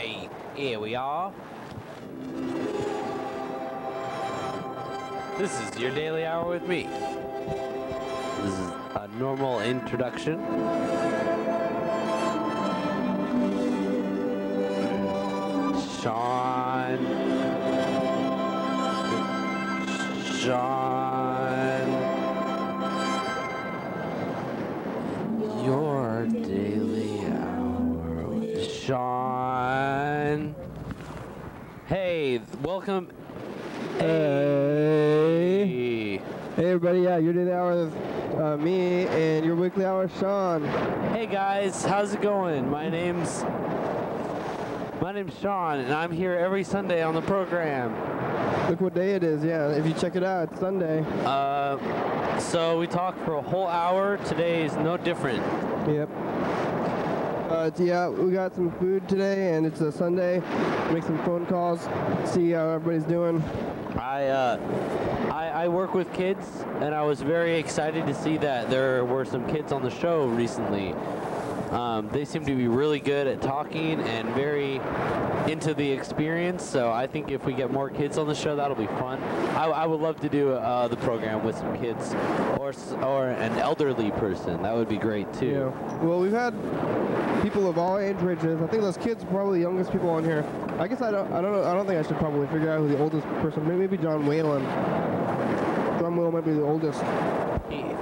Here we are. This is your daily hour with me. This is a normal introduction. Sean. Sean. Hey, welcome. Hey. Hey everybody, yeah, your daily hour with uh, me and your weekly hour, Sean. Hey guys, how's it going? My name's my name's Sean, and I'm here every Sunday on the program. Look what day it is, yeah. If you check it out, it's Sunday. Uh, so we talked for a whole hour. Today is no different. Yep. It's- yeah, we got some food today, and it's a Sunday. Make some phone calls, see how everybody's doing. I, uh, I I work with kids, and I was very excited to see that there were some kids on the show recently. Um, they seem to be really good at talking and very into the experience. So I think if we get more kids on the show, that'll be fun. I, I would love to do uh, the program with some kids or or an elderly person. That would be great too. Yeah. Well, we've had people of all age ranges. I think those kids are probably the youngest people on here. I guess I don't. I don't know. I don't think I should probably figure out who the oldest person. Maybe, maybe John Whalen. John Whalen might be the oldest.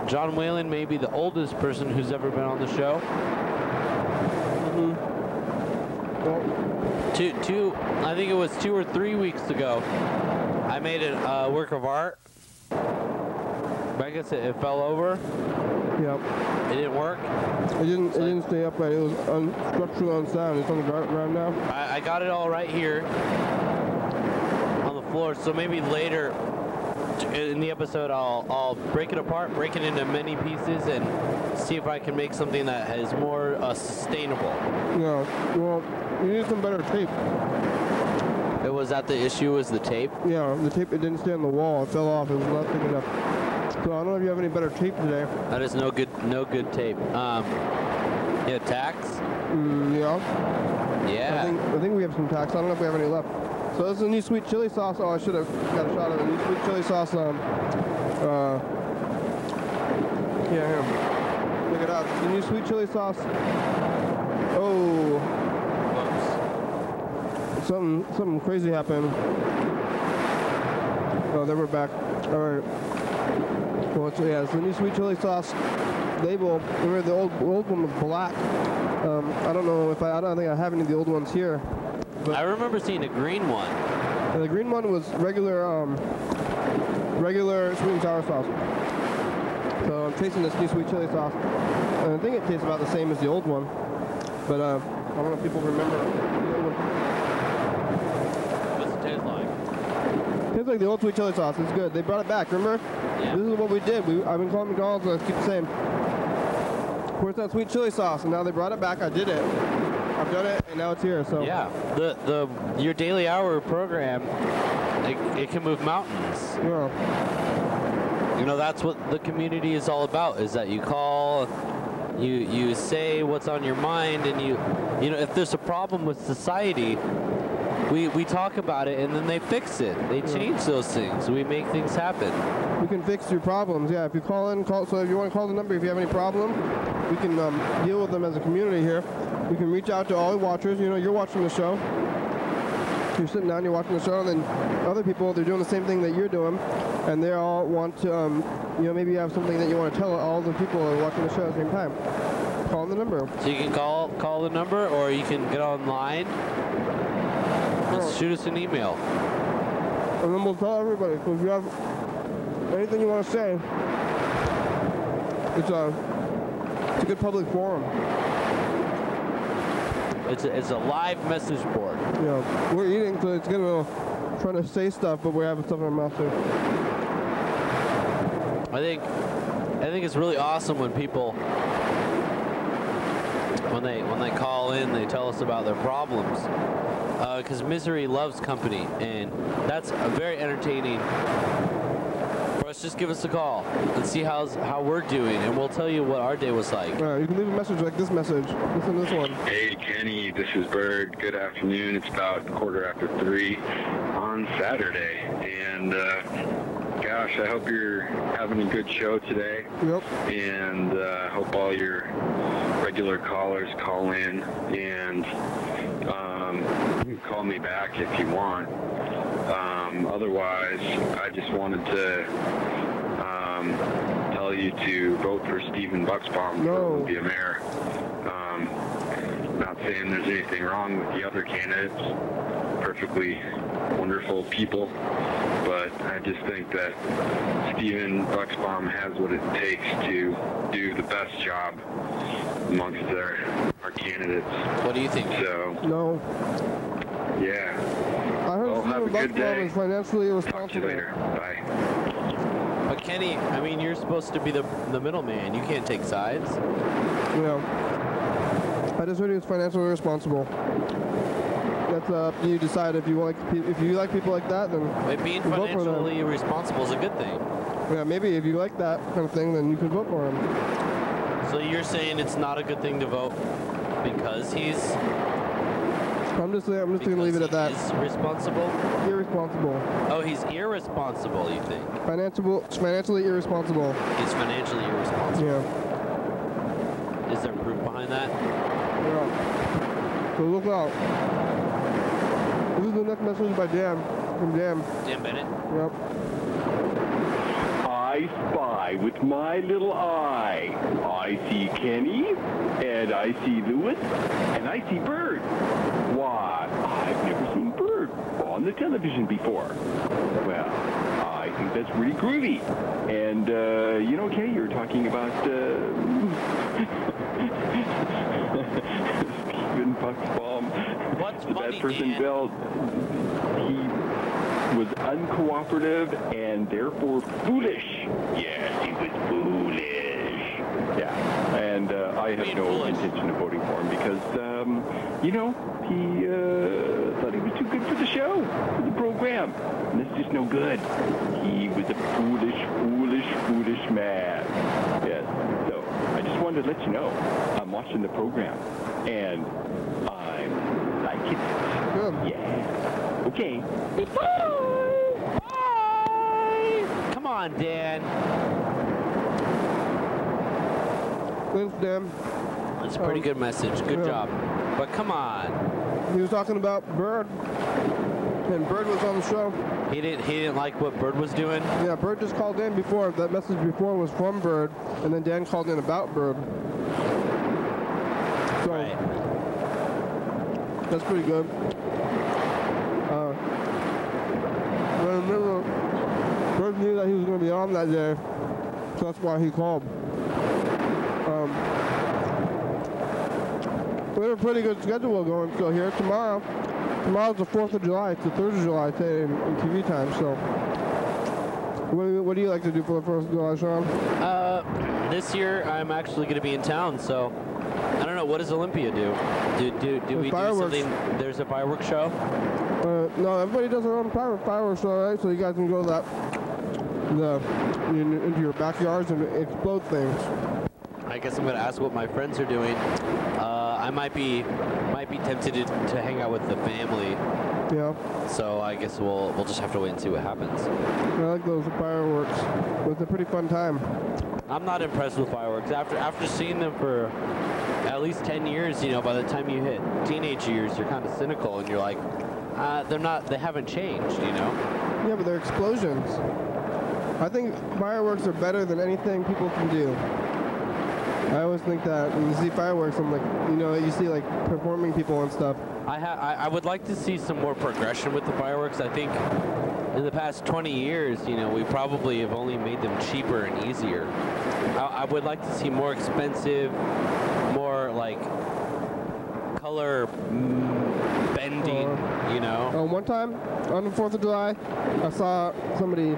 John Whalen may be the oldest person who's ever been on the show. Well, Two, two. I think it was two or three weeks ago. I made a uh, work of art. But I guess it, it fell over. yeah. It didn't work. It didn't. It didn't stay upright. It was un- structurally unsound. It's on the ground now. I, I got it all right here on the floor. So maybe later in the episode, I'll I'll break it apart, break it into many pieces, and see if I can make something that is more uh, sustainable. Yeah. Well, you need some better tape. It was that the issue was the tape. Yeah. The tape. It didn't stay on the wall. It fell off. It was not thick enough. So I don't know if you have any better tape today. That is no good no good tape. Um, yeah, tax. Mm, yeah. I Yeah. think I think we have some tax. I don't know if we have any left. So this is a new sweet chili sauce. Oh, I should have got a shot of the new sweet chili sauce. Um, uh, yeah. Look it up. The new sweet chili sauce. Oh, something something crazy happened. Oh, then we're back. All right. Well, it's, yeah, it's the new sweet chili sauce label. Remember the old old one was black. Um, I don't know if I, I don't think I have any of the old ones here. I remember seeing a green one. And the green one was regular, um, regular sweet and sour sauce. So I'm tasting this new sweet chili sauce, and I think it tastes about the same as the old one. But uh, I don't know if people remember the old one. What's it taste like? Tastes like the old sweet chili sauce. It's good. They brought it back. Remember? Yeah. This is what we did. We, I've been calling McDonald's. Let's keep the same. Where's that sweet chili sauce? And now they brought it back. I did it. I've done it, and now it's here. So Yeah. The the your daily hour program, it, it can move mountains. yeah. You know that's what the community is all about. Is that you call, you you say what's on your mind, and you you know if there's a problem with society. We, we talk about it and then they fix it. They change those things. We make things happen. We can fix your problems. Yeah, if you call in, call. So if you want to call the number, if you have any problem, we can um, deal with them as a community here. We can reach out to all the watchers. You know, you're watching the show. You're sitting down, you're watching the show, and then other people, they're doing the same thing that you're doing, and they all want to, um, you know, maybe you have something that you want to tell all the people that are watching the show at the same time. Call the number. So you can call call the number or you can get online. Shoot us an email. And then we'll tell everybody. So if you have anything you want to say, it's a, it's a good public forum. It's a, it's a live message board. Yeah, we're eating, so it's gonna trying to say stuff, but we're having stuff in our mouth too. I think I think it's really awesome when people when they when they call in, they tell us about their problems. Uh, because misery loves company, and that's a very entertaining for Russ, just give us a call and see how's how we're doing, and we'll tell you what our day was like. Uh, you can leave a message like this message. Listen to this one. Hey, Kenny, this is Bird. Good afternoon. It's about quarter after three on Saturday. And, uh, gosh, I hope you're having a good show today. Yep. And uh, I hope all your regular callers call in. And um, call me back if you want. Um, otherwise, I just wanted to um, tell you to vote for Stephen Buxbaum No. for Olympia Mayor. Um, not saying there's anything wrong with the other candidates. Perfectly wonderful people. But I just think that Stephen Buxbaum has what it takes to do the best job amongst their our candidates. What do you think? So No. yeah. I heard Well, have Stephen a good Buxbaum day. is financially Talk to you later. Bye. But Kenny, I mean, you're supposed to be the the middleman. You can't take sides. You know. I just heard he was financially irresponsible. That's uh, up to you decide if you like pe- if you like people like that. Then But being Vote for them. financially responsible is a good thing. yeah, maybe if you like that kind of thing, then you could vote for him. So you're saying it's not a good thing to vote because he's I'm just I'm just gonna leave it at that. Is responsible? Irresponsible, Oh, he's irresponsible. You think financial, financially irresponsible. he's financially irresponsible? Yeah. Is there proof behind that? Yeah. So look out. This is the next message by Dan. From Dan. Dan Bennett. Yep. I spy with my little eye. I see Kenny, and I see Lewis, and I see Bird. Why, I've never seen Bird on the television before. Well, I think that's really groovy. And, uh, you know, Kay, you're talking about, uh, Stephen Buxbaum. What's that funny, person, Dan? well, he was uncooperative and therefore foolish. Yes, he was foolish. Yeah, and uh, I have no intention of voting for him because, um, you know, he uh, thought he was too good for the show, for the program. And that's just no good. He was a foolish, foolish, foolish man. Yes, so I just wanted to let you know I'm watching the program and I like it. Good. Yeah. Okay. Come on, Dan. Thanks, Dan. That's a pretty Um, good message. Good yeah. job. But come on. He was talking about Bird. And Bird was on the show. He didn't. He didn't like what Bird was doing. Yeah, Bird just called in before. That message before was from Bird, and then Dan called in about Bird. So Right. that's pretty good. Uh, I remember Bird knew that he was going to be on that day, so that's why he called. Um, we have a pretty good schedule going still here. Tomorrow, tomorrow's the 4th of July. It's the 3rd of July today in, in TV time, so. What do, you, what do you like to do for the 1st of July, Sean? Uh, this year I'm actually going to be in town, so I don't know. What does Olympia do? Do do, do we fireworks. do something? There's a fireworks show. Uh, no, everybody does their own fire, fireworks show, right? So you guys can go to that, the, in, into your backyards and explode things. I guess I'm going to ask what my friends are doing. I might be might be tempted to, to hang out with the family, Yeah, so I guess we'll we'll just have to wait and see what happens. I like those fireworks. It's a pretty fun time. I'm not impressed with fireworks. After after seeing them for at least 10 years, you know, by the time you hit teenage years, you're kind of cynical and you're like, uh, they're not, they haven't changed, you know. Yeah, but they're explosions. I think fireworks are better than anything people can do. I always think that when you see fireworks, I'm like, you know, you see like performing people and stuff. I, ha- I I would like to see some more progression with the fireworks. I think in the past 20 years, you know, we probably have only made them cheaper and easier. I, I would like to see more expensive, more like color mm, bending, you know. Uh, one time on the 4th of July, I saw somebody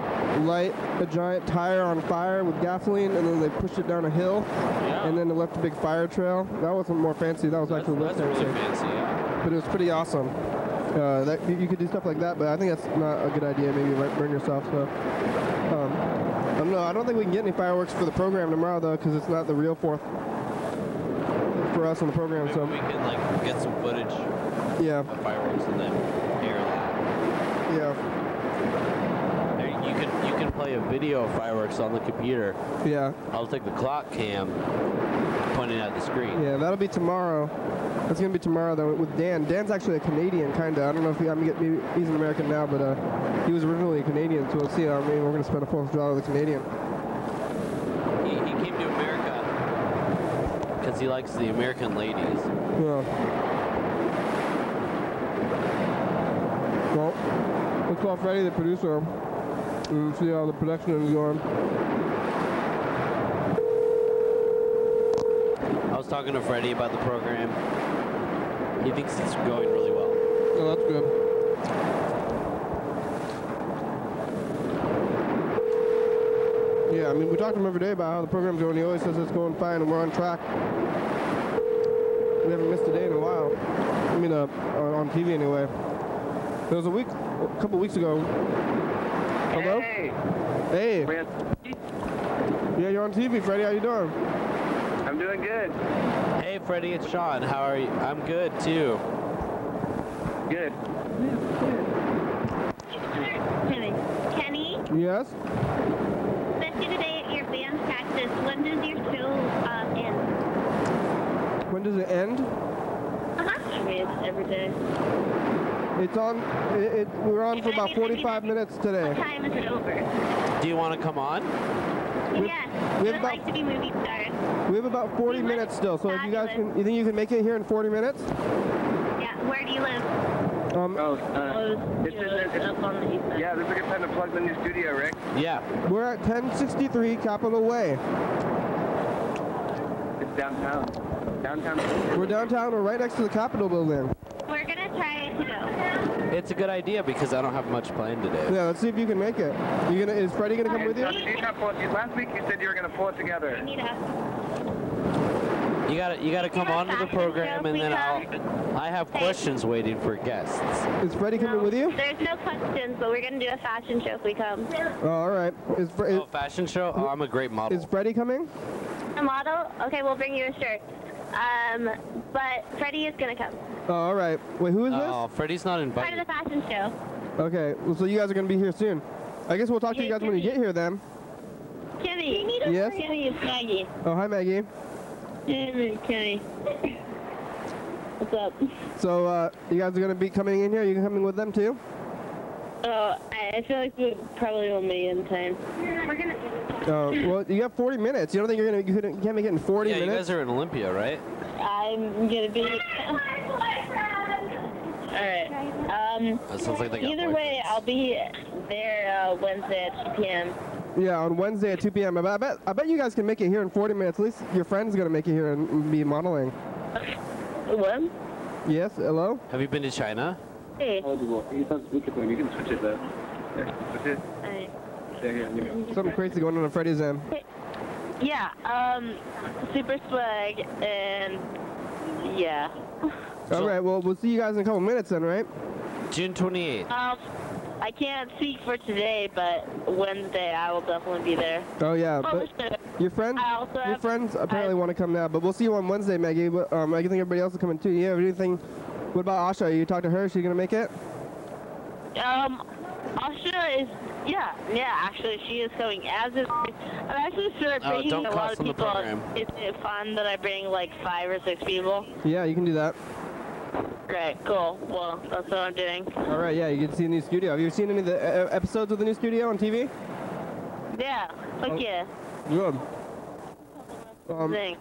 light a giant tire on fire with gasoline and then they pushed it down a hill Yeah. and then it left a big fire trail. That wasn't more fancy, that was that's, actually that's really fancy. fancy, yeah. But it was pretty awesome. Uh, that you, you could do stuff like that, but I think that's not a good idea. Maybe you might burn yourself. So, um, don't know. I don't think we can get any fireworks for the program tomorrow though, because it's not the real Fourth for us on the program. Maybe So we can like get some footage yeah, of fireworks and then air that. yeah, There, You can you can play a video of fireworks on the computer. yeah, I'll take the clock cam pointing at the screen. yeah. That'll be tomorrow. That's gonna be tomorrow though with Dan. Dan's actually a Canadian, kinda. I don't know if he, I mean, maybe he's an American now, but uh, he was originally a Canadian. So we'll see. I mean, we're gonna spend a Fourth of July with a Canadian. He, he came to America because he likes the American ladies. Yeah. Well, let's call Freddie, the producer, and see how the production is going. I was talking to Freddie about the program. He thinks it's going really well. Oh, that's good. Yeah, I mean, we talk to him every day about how the program's going. He always says it's going fine and we're on track. We haven't missed a day in a while. I mean, uh, on on TV anyway. There was a week, a couple weeks ago. Hello? Hey, Hey. Yeah, you're on TV, Freddie. How you doing? I'm doing good. Hey, Freddie, it's Sean. How are you? I'm good too. Good. Kenny. Kenny, Yes. missed today at your band practice. When does your show uh, end? When does it end? Uh-huh. I mean, it's every day. It's on. It, it, we're on for about 45 minutes What today. time is it over? Do you want to come on? We- yes, we we have about- like to be movie stars. We have about 40 minutes still. So if you guys can, you think you can make it here in 40 minutes? Yeah, where do you live? Um, Oh, uh, it's, it's, it's, up on the east side. yeah, this is a good time to plug the new studio, Rick. Yeah. we're at 1063 Capitol Way. It's downtown. Downtown. We're downtown. We're right next to the Capitol building. We're gonna try to go. It's a good idea because I don't have much planned today. Yeah, let's see if you can make it. You gonna? Is Freddie gonna come with you? You're not- you're not pull- you- Last week you said you were going to pull it together. We need a You gotta you gotta come Your onto the program and then I'll I have questions waiting for guests. Is Freddie coming no, with you? There's no questions, but we're gonna do a fashion show if we come. Oh, all right. Is, Fre- is, Oh, fashion show? Oh, I'm a great model. is Freddie coming? A model? Okay, we'll bring you a shirt. Um, but Freddie is gonna come. Oh, all right. Wait, who is this? Oh, Freddie's not invited. Part of the fashion show. Okay. Well, so you guys are gonna be here soon. I guess we'll talk to you guys when you get here then. Kenny. Yes? Kenny, it's Maggie. Oh, hi Maggie. Hey, Kenny. What's up? So uh, you guys are gonna be coming in here. You coming with them too? Oh, I I feel like we probably won't make it in time. We're gonna. Oh, well, you got 40 minutes. You don't think you're gonna? You, couldn't, you can't make it in 40 Yeah, you minutes? guys are in Olympia, right? I'm gonna be. Alright. Um, That sounds like they got either way, boyfriends. I'll be there uh, Wednesday at 2 p.m. Yeah, on Wednesday at 2 p.m. I bet, I bet I bet you guys can make it here in 40 minutes. At least your friend's gonna make it here and be modeling. What? Yes. Hello. Have you been to China? Hey. Something crazy going on at Freddy's end. Yeah, um, super swag and yeah. All right. Well, we'll see you guys in a couple minutes then, right? June 28th. Um, I can't speak for today, but Wednesday I will definitely be there. Oh yeah. Oh, But your friends, your friends apparently I- want to come now. But we'll see you on Wednesday, Maggie. But, um, I think everybody else is coming too. You have anything? What about Asha? You talked to her. Is she gonna make it? Um, Asha is, yeah, yeah, actually she is coming. As is, I'm actually started Oh, bringing don't a lot of on the people. program. Is it fun that I bring like five or six people? Yeah, you can do that. Great, cool. Well, that's what I'm doing. All right. Yeah, you can see the new studio. Have you seen any of the uh, episodes of the new studio on TV? Yeah, fuck Oh. yeah. Good. Um, Thing.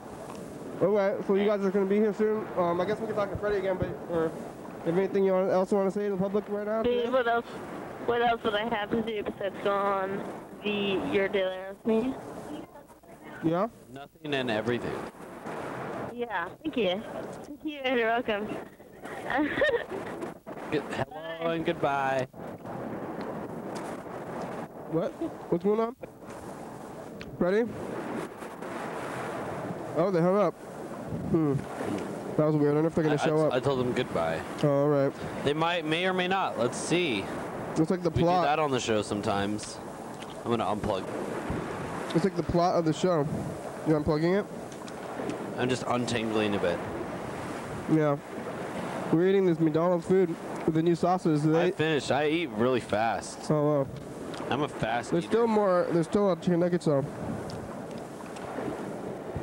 All right. So you guys are gonna be here soon. Um, I guess we can talk to Freddie again. But or if anything you want, else you want to say to the public right now? Dude, what else? What else would I have to do besides go on the Your Daily with me? Yeah. Nothing and everything. Yeah, thank you. Thank you. You're welcome. Good, hello and goodbye. What? What's going on? Ready? Oh, they hung up. Hmm. That was weird. I don't know if they're gonna show I- up. I told them goodbye. oh, all right. They might, may or may not. Let's see. Looks like the We do plot. that on the show sometimes. I'm gonna unplug. It's like the plot of the show. You unplugging it? I'm just untangling a bit. Yeah. We're eating this McDonald's food with the new sauces. I finished. I eat really fast. oh, wow. I'm a fast There's eater. still more. There's still a chicken nuggets though.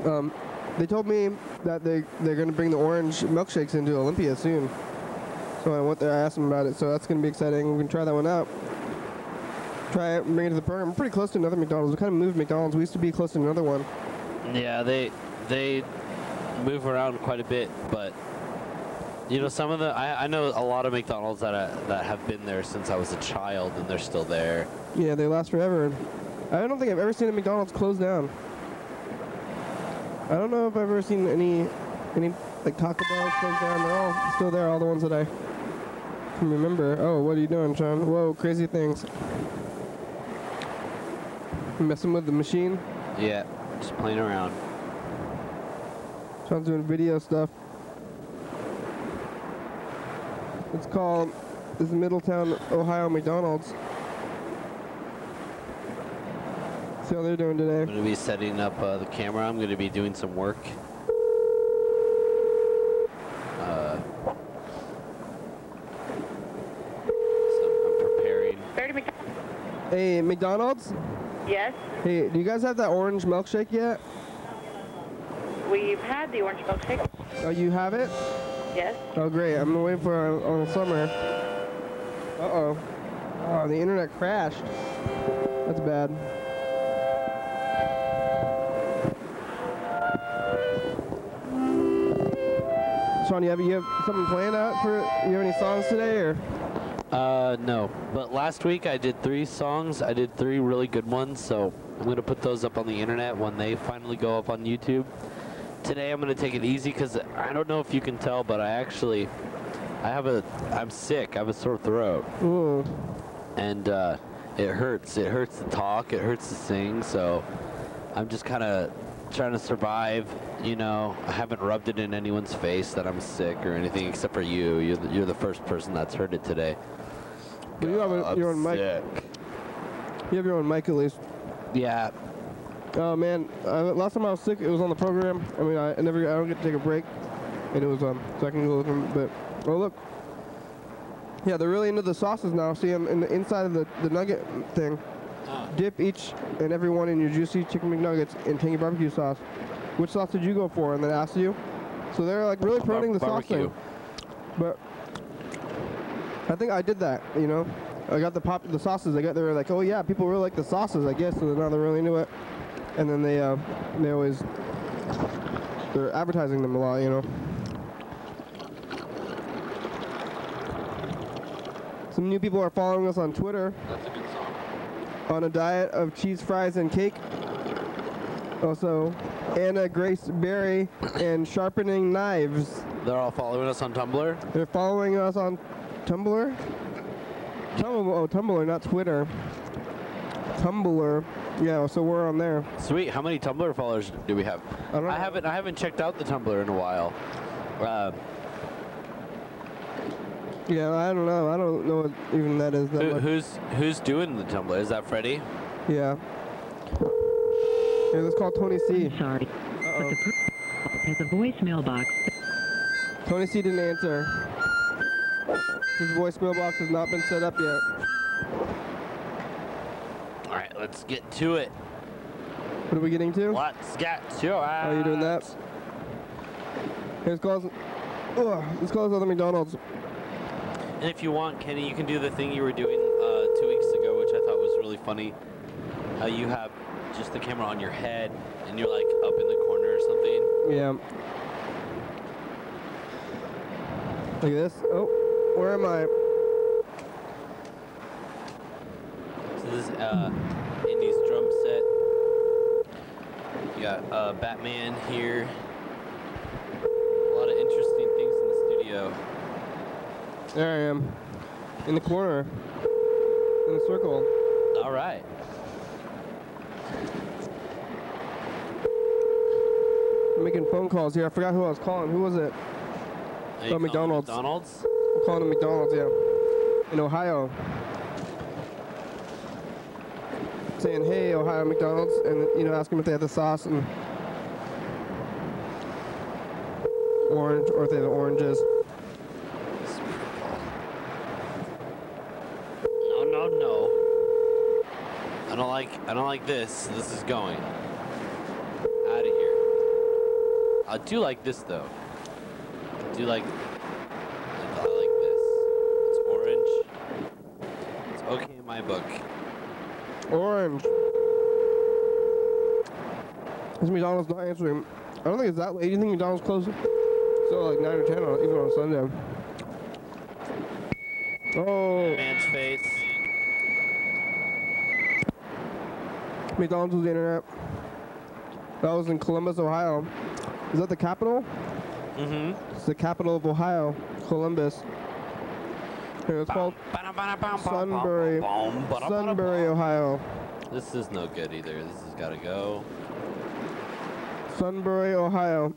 Um, they told me that they they're gonna bring the orange milkshakes into Olympia soon. So I went there. I asked them about it. So that's gonna be exciting. We can try that one out. Try it bring it to the program. We're pretty close to another McDonald's. We kind of moved McDonald's. We used to be close to another one. Yeah, they they move around quite a bit, but you know some of the I, I know a lot of McDonald's that I, that have been there since I was a child and they're still there. Yeah, they last forever. I don't think I've ever seen a McDonald's close down. I don't know if I've ever seen any, any like Taco Bell close down. They're all still there. All the ones that I can remember. Oh, what are you doing, Sean? Whoa, crazy things. Messing with the machine. Yeah, just playing around. Sean's doing video stuff. It's called this is Middletown, Ohio McDonald's. See how they're doing today. I'm gonna be setting up uh, the camera. I'm gonna be doing some work. Uh, so I'm preparing. Hey, McDonald's? Yes, Hey, do you guys have that orange milkshake yet? we've had the orange milkshake. Oh, you have it? Yes. Oh, great. I'm waiting for it on the summer. Uh-oh. Oh, the internet crashed. That's bad. Sean, you have you have something planned out for? You have any songs today, or? Uh, no. But last week I did three songs. I did three really good ones, so I'm gonna put those up on the internet when they finally go up on YouTube. Today I'm gonna take it easy because I don't know if you can tell, but I actually, I have a, I'm sick. I have a sore throat, Ooh. and uh, it hurts. It hurts to talk. It hurts to sing. So I'm just kind of trying to survive. You know, I haven't rubbed it in anyone's face that I'm sick or anything except for you. You're the, you're the first person that's heard it today. But you have a, your own mic. You have your own mic at least. Yeah, Oh man, uh, last time I was sick, it was on the program. I mean, I, I never, I don't get to take a break, and it was um, so I can go looking. But oh look, yeah, they're really into the sauces now. See them in the inside of the, the nugget thing. Dip each and every one in your juicy chicken McNuggets in tangy barbecue sauce. Which sauce did you go for? And then asked you. So they're like really promoting the sauce barbecue. thing. But I think I did that. You know, I got the pop, the sauces. I got they were like, oh yeah, people really like the sauces. I guess so now they're really into it. And then they uh, they always they're advertising them a lot. You know. Some new people are following us on Twitter That's a good. On a diet of cheese fries and cake. Also, Anna Grace Berry and sharpening knives. They're all following us on Tumblr. They're following us on Tumblr. Tumblr, oh Tumblr, not Twitter. Tumblr. Yeah, so we're on there. Sweet. How many Tumblr followers do we have? I don't know. I haven't. I haven't checked out the Tumblr in a while. Uh, Yeah, I don't know. I don't know what even that is. That who, who's who's doing the Tumblr? Is that Freddie? Yeah. Hey, let's call Tony C. I'm sorry, but the person has a voicemail box. Tony C didn't answer. His voicemail box has not been set up yet. All right, let's get to it. What are we getting to? Let's get to it. Oh, you doing that? Hey, let's call us. Ugh, let's call us other McDonald's. And if you want, Kenny, you can do the thing you were doing uh, two weeks ago, which I thought was really funny. How you have just the camera on your head, and you're like up in the corner or something. Yeah. Look at this. Oh, where am I? So this is uh, Indy's drum set. You got uh, Batman here. A lot of interesting things in the studio. There I am. In the corner. In the circle. All right. I'm making phone calls here. I forgot who I was calling. Who was it? Are McDonald's. McDonald's. I'm calling a McDonald's, yeah. In Ohio. saying, "Hey, Ohio McDonald's," and you know, ask them if they have the sauce and orange, or if they have the oranges. No, no, no. I don't like. I don't like this. This is going out of here. I do like this though. I do like. I like this. It's orange. It's okay in my book. Orange. This McDonald's not answering. I don't think it's that late. Do you think McDonald's closed? So like nine or ten, on, even on Sunday. Oh, Man's face. McDonald's was the internet. That was in Columbus, Ohio. Is that the capital? Mm-hmm. It's the capital of Ohio, Columbus. Here, it's called Sunbury. Sunbury, Ohio. This is no good either. This has got to go. Sunbury, Ohio.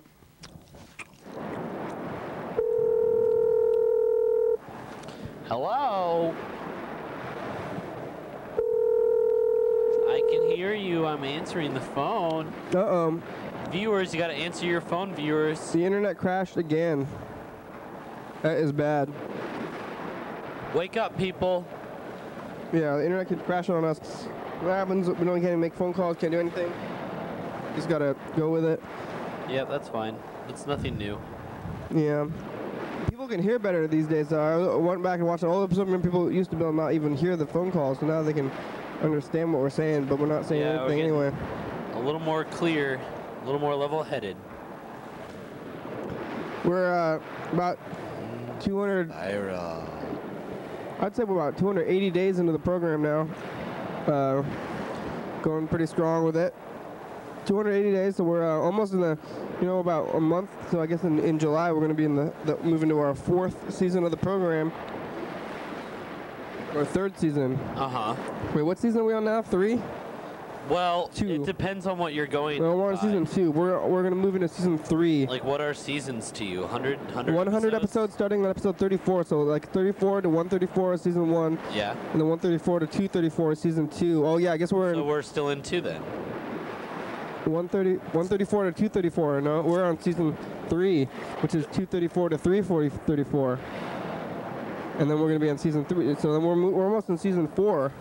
Hello. I can hear you. I'm answering the phone. Uh-oh. Viewers, you got to answer your phone, viewers. The internet crashed again. That is bad. Wake up, people. Yeah, the internet keeps crashing on us. What happens? We don't can't make phone calls, can't do anything. Just gotta go with it. Yeah, that's fine. It's nothing new. Yeah. People can hear better these days. Though. I went back and watched an old episode when people used to be able to not even hear the phone calls, so now they can understand what we're saying, but we're not saying Yeah, anything anyway. A little more clear, a little more level-headed. We're uh, about 200. Ira. I'd say we're about 280 days into the program now. Uh, going pretty strong with it. 280 days, so we're uh, almost in the, you know, about a month. So I guess in, in July we're going to be in the, the moving to our fourth season of the program. Or third season. Uh-huh. Wait, what season are we on now? Three? Well, Two. it depends on what you're going No, we're on by. season two. We're we're going to move into season three. Like, what are seasons to you? 100? 100 100 episodes starting on episode 34. So like 34 to 134 is season one, Yeah. and then 134 to 234 is season two. Oh yeah, I guess we're in So we're still in two then. 130, 134 to 234. No, we're on season three, which is 234 to 334. And then we're gonna be on season three. So then we're we're almost in season four.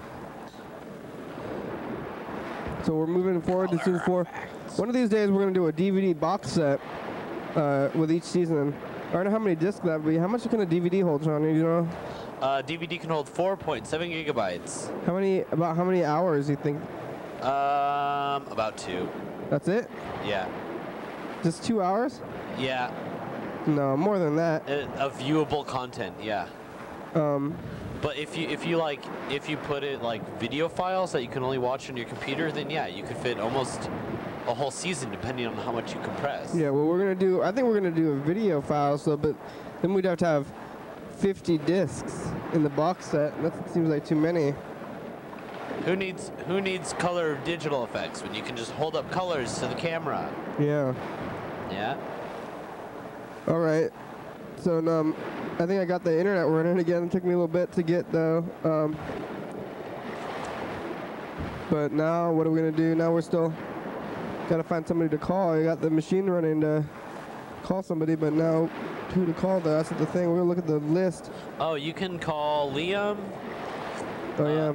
So we're moving forward to season four. One of these days we're gonna do a DVD box set uh, with each season. I don't know how many discs that would be. How much can a DVD hold, Johnny? You know? Uh, DVD can hold 4.7 gigabytes. How many? About how many hours do you think? Um, about two. That's it? Yeah. Just two hours? Yeah. No, more than that. Uh, of viewable content. Yeah. Um, But if you if you like if you put it like video files that you can only watch on your computer, then yeah, you could fit almost a whole season depending on how much you compress. Yeah, well, we're gonna do. I think we're gonna do a video file. So, but then we'd have to have 50 discs in the box set. That seems like too many. Who needs who needs color digital effects when you can just hold up colors to the camera? Yeah. Yeah. All right. So, um, I think I got the internet running again. It took me a little bit to get though. Um, but now, what are we gonna do? Now we're still gotta find somebody to call. I got the machine running to call somebody, but now who to call? Though that's the thing. We're gonna look at the list. Oh, you can call Liam. Oh yeah.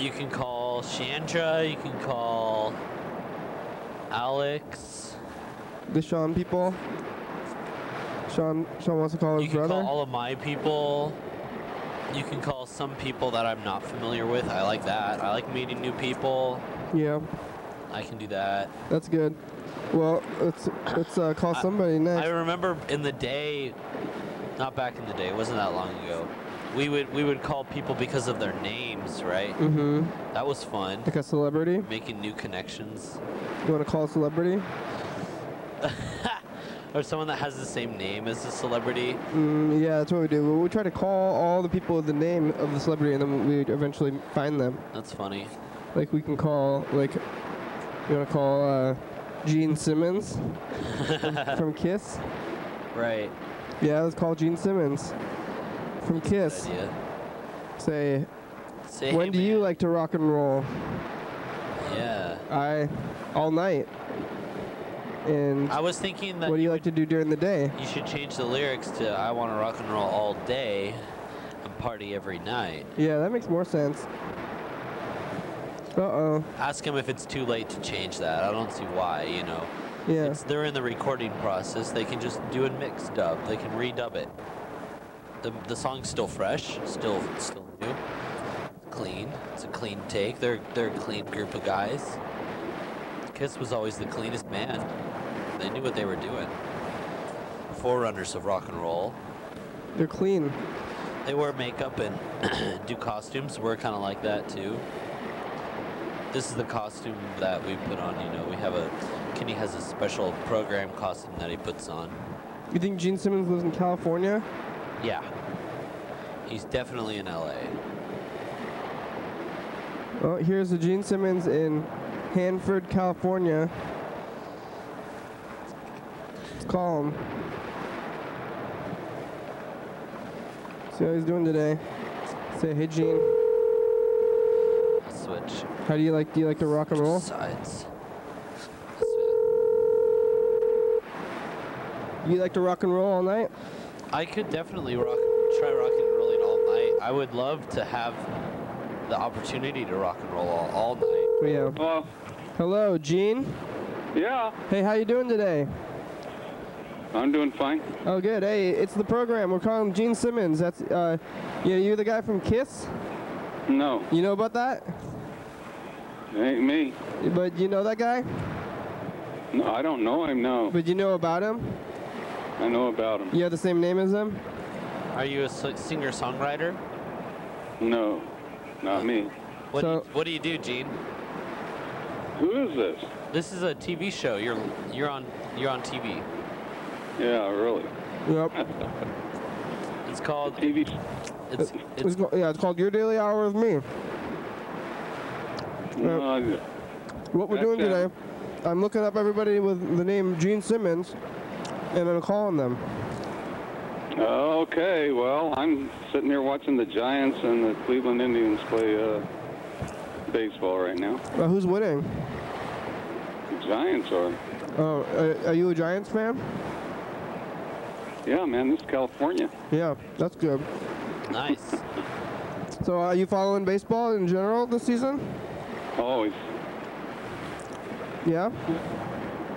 You can call Chandra. You can call Alex. the Sean people. Sean Sean wants to call his You can brother. call all of my people. You can call some people that I'm not familiar with. I like that. I like meeting new people. yeah, I can do that. that's good. Well, let's let's uh, call I- somebody next. I remember in the day, not back in the day, it wasn't that long ago. We would we would call people because of their names, right? mm-hmm. That was fun. Like a celebrity. Making new connections. You want to call a celebrity? or someone that has the same name as the celebrity. Mm, yeah, that's what we do. We, we try to call all the people the name of the celebrity, and then we eventually find them. That's funny. Like we can call like you want to call uh, Gene Simmons from, Kiss. Right. Yeah, let's call Gene Simmons from Kiss. Idea. Say, Say, when hey, do you like to rock and roll? Yeah. I all night. And I was thinking that what do you like to do during the day? you should change the lyrics to "I want to rock and roll all day and party every night." Yeah, that makes more sense. Uh oh. Ask him if it's too late to change that. I don't see why. You know, Yeah. it's, they're in the recording process. They can just do a mix dub. They can redub it. The the song's still fresh, still still new, clean. It's a clean take. They're they're a clean group of guys. Kiss was always the cleanest band. They knew what they were doing. Forerunners of rock and roll. They're clean. They wear makeup and do costumes. We're kind of like that too. This is the costume that we put on. You know, we have a Kenny has a special program costume that he puts on. You think Gene Simmons lives in California? Yeah, he's definitely in LA. Oh, here's the Gene Simmons in Hanford, California. Let's call him. See how he's doing today. Say, hey Gene, Switch how do you like? Do you like to rock and roll? sides. You like to rock and roll all night? I could definitely rock, try rocking and rolling all night. I would love to have the opportunity to rock and roll all, all night. Yeah. Well, Hello, Gene. yeah, Hey, how you doing today? I'm doing fine. Oh, good. Hey, it's the program. We're calling Gene Simmons. That's uh, yeah, you're the guy from Kiss. No, You know about that? ain't me. But you know that guy? No, I don't know him. No, But you know about him? I know about him. You have the same name as him? Are you a singer songwriter? No, not me. What, do So- you, what do you do, Gene? Who is this? This is a TV show. You're you're on you're on TV. Yeah, really. Yep. It's called TV. it's It's, it's ca- yeah, it's called Your Daily Hour with Me. No, I- What we're doing That's, uh, today, I'm looking up everybody with the name Gene Simmons, and I'm calling them. okay, well, I'm sitting here watching the Giants and the Cleveland Indians play uh, baseball right now. Uh, who's winning? The Giants are. Oh, uh, are you a Giants fan? Yeah, man, this is California. Yeah, that's good. nice. So, are you following baseball in general this season? Always. Yeah.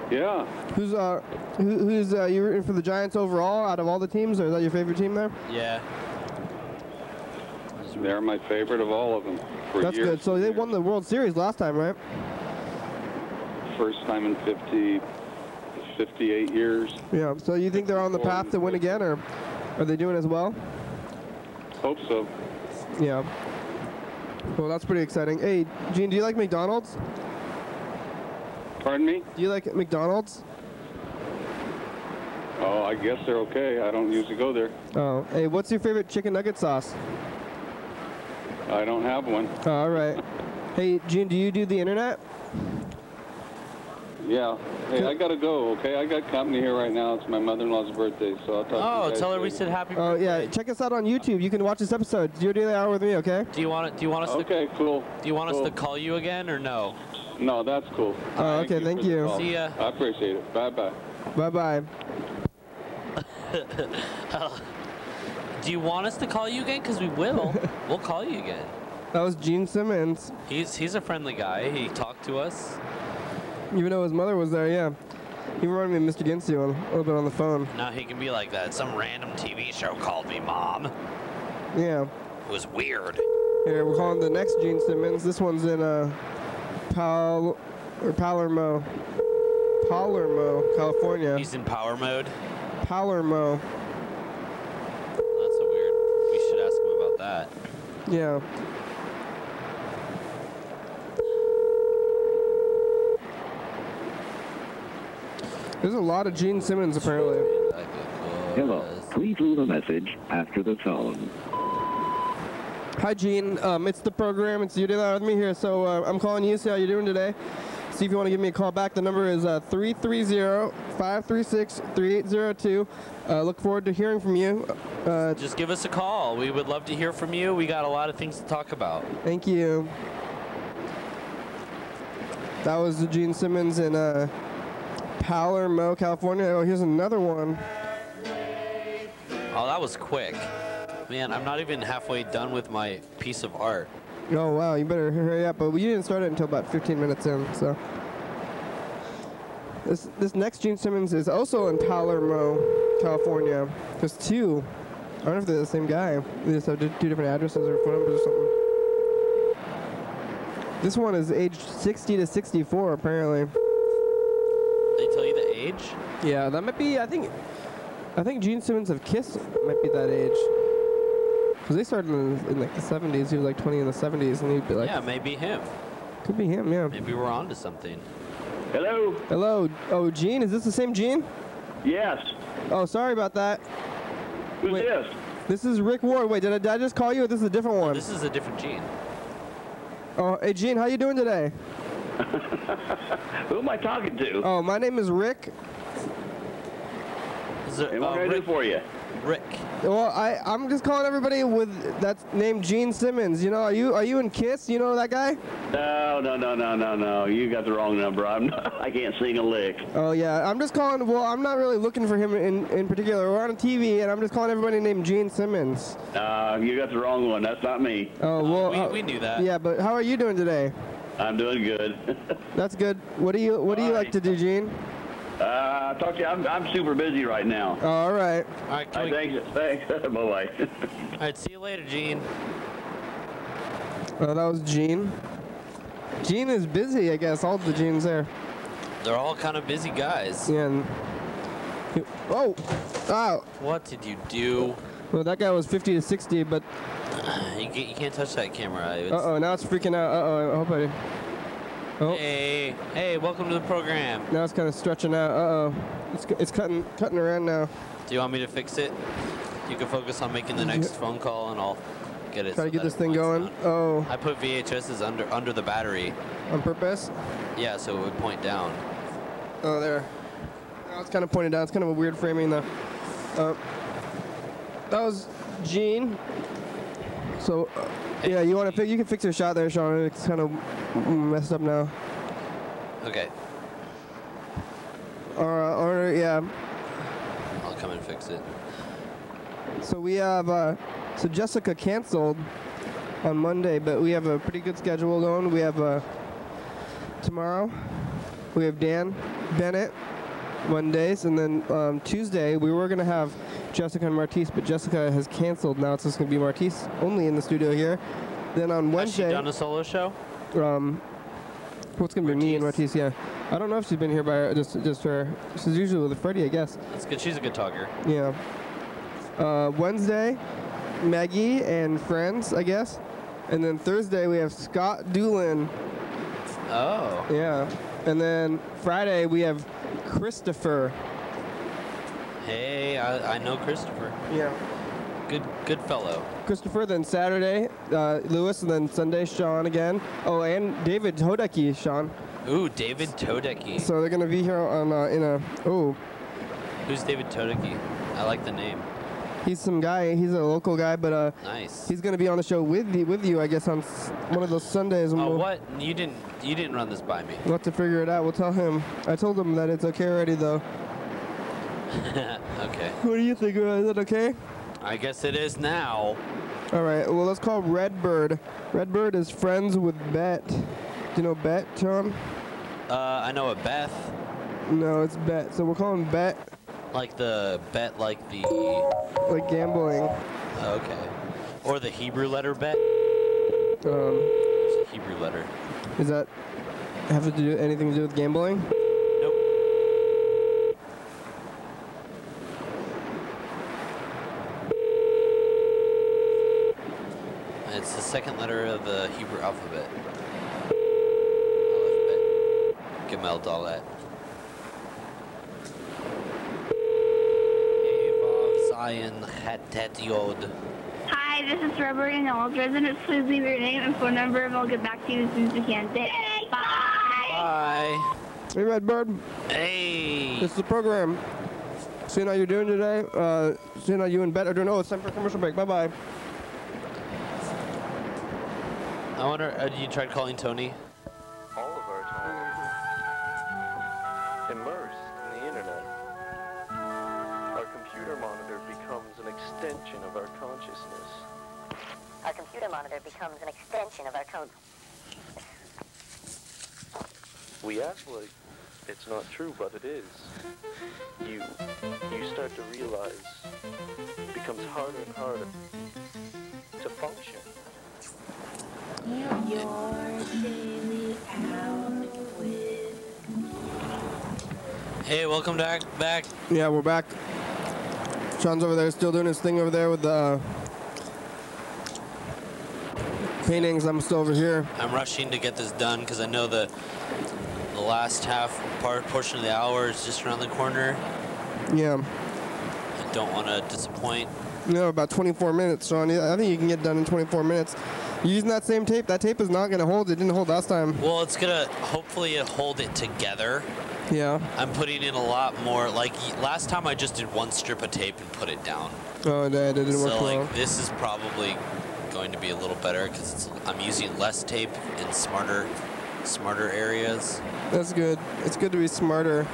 Yeah. Who's uh, who, who's uh, you rooting for the Giants overall out of all the teams, or is that your favorite team there? Yeah. They're my favorite of all of them. For That's years good. So they years. won the World Series last time, right? First time in 50, 58 years. Yeah. So you think they're on the path to win again, or are they doing as well? Hope so. Yeah. Well, that's pretty exciting. Hey, Gene, do you like McDonald's? Pardon me? Do you like McDonald's? Oh, I guess they're okay. I don't usually go there. Oh. Hey, what's your favorite chicken nugget sauce? I don't have one. All right. Hey, Gene, do you do the internet? Yeah. Hey, I gotta go. Okay, I got company here right now. It's my mother-in-law's birthday, so I'll talk to you Oh, guys tell her we later. said happy. Birthday. Oh, birthday. yeah. Check us out on YouTube. You can watch this episode. It's Your Daily Hour with me, okay? Do you want it? Do you want us to? Okay, cool. Do you want us to call you again or no? No, that's cool. Oh, oh okay, thank for the you. See ya. I appreciate it. Bye bye. Bye bye. Do you want us to call you again? Because we will. we'll call you again. That was Gene Simmons. He's he's a friendly guy. He talked to us. Even though his mother was there, yeah. He reminded me of Mr. Ginsu a little bit on the phone. Now he can be like that. Some random TV show called me mom. Yeah. It was weird. Here, we're calling the next Gene Simmons. This one's in uh, Pal or Palermo, Palermo, California. He's in power mode. Palermo. That's so weird. We should ask him about that. Yeah. There's a lot of Gene Simmons apparently. Hello. Please leave a message after the tone. Hi, Gene. Um, it's the program. It's you did that with me here. So uh, I'm calling you. See how you're doing today. See if you want to give me a call back. The number is uh, 330-536-3802. Uh, look forward to hearing from you. Uh, Just give us a call. We would love to hear from you. We got a lot of things to talk about. thank you. That was Gene Simmons and... uh, Palermo, California. Oh, here's another one. Oh, that was quick. Man, I'm not even halfway done with my piece of art. Oh wow, you better hurry up. But we didn't start it until about 15 minutes in. So this this next Gene Simmons is also in Palermo, California. There's two. I don't know if they're the same guy. They just have two different addresses or phone numbers or something. This one is aged 60 to 64 apparently. They tell you the age? Yeah, that might be. I think. I think Gene Simmons of Kiss might be that age. Cause they started in, in like the 70s. He was like 20 in the 70s, and he'd be like, yeah, maybe him. could be him. Yeah. Maybe we're on to something. Hello? Hello. Oh, Gene. Is this the same Gene? Yes. Oh, sorry about that. Who's Wait. this? This is Rick Ward. Wait, did I, did I just call you? Or this is a different one. This is a different gene. Oh, hey Gene, how you doing today? Who am I talking to? Oh, my name is Rick. Is it, and what uh, can I do Rick, for you? Rick. Well, I I'm just calling everybody with that's named Gene Simmons. You know, are you are you in Kiss? You know that guy? No, no, no, no, no, no. You got the wrong number. I'm not, I can't sing a lick. Oh yeah, I'm just calling. Well, I'm not really looking for him in in particular. We're on TV, and I'm just calling everybody named Gene Simmons. Uh, you got the wrong one. That's not me. Oh well. we, uh, we knew that. yeah, but how are you doing today? I'm doing good. That's good. What do you What do you like to do, Gene? uh, talk to you. I'm, I'm super busy right now. All right. All right, can Uh, we, thanks. Thanks. Bye bye. all right, see you later, Gene. Oh, that was Gene. Gene is busy, I guess. All the Genes there. They're all kind of busy guys. Yeah. Oh, oh. What did you do? Well, that guy was 50 to 60, but You, can't- you can't touch that camera. Uh oh, now it's freaking out. Uh oh, I hope I. Oh, Hey, hey, welcome to the program. now it's kind of stretching out. Uh oh, it's it's cutting cutting around now. Do you want me to fix it? You can focus on making the next phone call, and I'll get it. Try to get this thing going. down. Oh, I put VHSs under under the battery. on purpose. Yeah, so it would point down. Oh, there. Now it's kind of pointed down. It's kind of a weird framing though. Uh, that was Gene. So, uh, yeah, you want to fix? You can fix your shot there, Sean. It's kind of messed up now. Okay, Or, uh, or yeah. I'll come and fix it. So we have, uh, so Jessica canceled on Monday, but we have a pretty good schedule going. We have uh, tomorrow, we have Dan Bennett Mondays, and then um, Tuesday we were gonna have Jessica and Martise, but Jessica has canceled. Now it's just gonna be Martise only in the studio here. Then on Has she Wednesday, done a solo show? um, what's gonna be me and Martise? Yeah, I don't know if she's been here by just just her. She's usually with Freddie, I guess. That's good. She's a good talker. Yeah. Uh, Wednesday, Maggie and friends, I guess. And then Thursday we have Scott Doolin. Oh. Yeah. And then Friday we have Christopher. Hey, I, I know Christopher. Yeah. Good good fellow. Christopher. Then Saturday, uh, Lewis, and then Sunday Sean again. Oh, and David Hodecki, Sean. Ooh, David Todeki. So they're gonna be here on uh, in a. Oh, Who's David Todeki? I like the name. he's some guy. He's a local guy, but uh, Nice. he's gonna be on the show with you, with you, I guess, on one of those Sundays. Oh, we'll- what? You didn't you didn't run this by me. We'll have to figure it out. We'll tell him. I told him that it's okay already, though. okay. What do you think? Is it okay? I guess it is now. All right. Well, let's call Redbird. Redbird is friends with Bet. Do you know Bet, John? Uh, I know a Beth, No, it's Bet. So we're calling Bet like the bet, like the like gambling. okay, or the Hebrew letter bet. Um, It's a Hebrew letter. is that have to do anything to do with gambling? It's the second letter of the Hebrew alphabet. Aleph, Bet, Dalet. Hey, Vav, Zion, Het, Tet, Yod. Hi, this is Robert and Knowles. Residents, please leave your name and phone number, and we'll get back to you as soon as we can. Thanks. Bye. Bye. Hey, Redbird. Hey. This is the program. Seeing how you're doing today. Uh, seeing how you and Bet are doing. Oh, it's time for a commercial break. Bye bye I wonder, uh, you tried calling Tony? All of our time. Immersed in the internet. Our computer monitor becomes an extension of our consciousness. Our computer monitor becomes an extension of our code. We act like it's not true, but it is. You, you start to realize it becomes harder and harder. Hey, welcome back. Back. Yeah, we're back. Sean's over there still doing his thing over there with the uh, paintings. I'm still over here. I'm rushing to get this done because I know the the last half part portion of the hour is just around the corner. Yeah. I don't want to disappoint. You know, about 24 minutes, Sean. I think you can get done in 24 minutes. Using that same tape? That tape is not going to hold. It didn't hold last time. Well, it's gonna hopefully hold it together. Yeah. I'm putting in a lot more. Like last time, I just did one strip of tape and put it down. Oh, that didn't so work like well. this is probably going to be a little better because I'm using less tape in smarter, smarter areas. That's good. It's good to be smarter.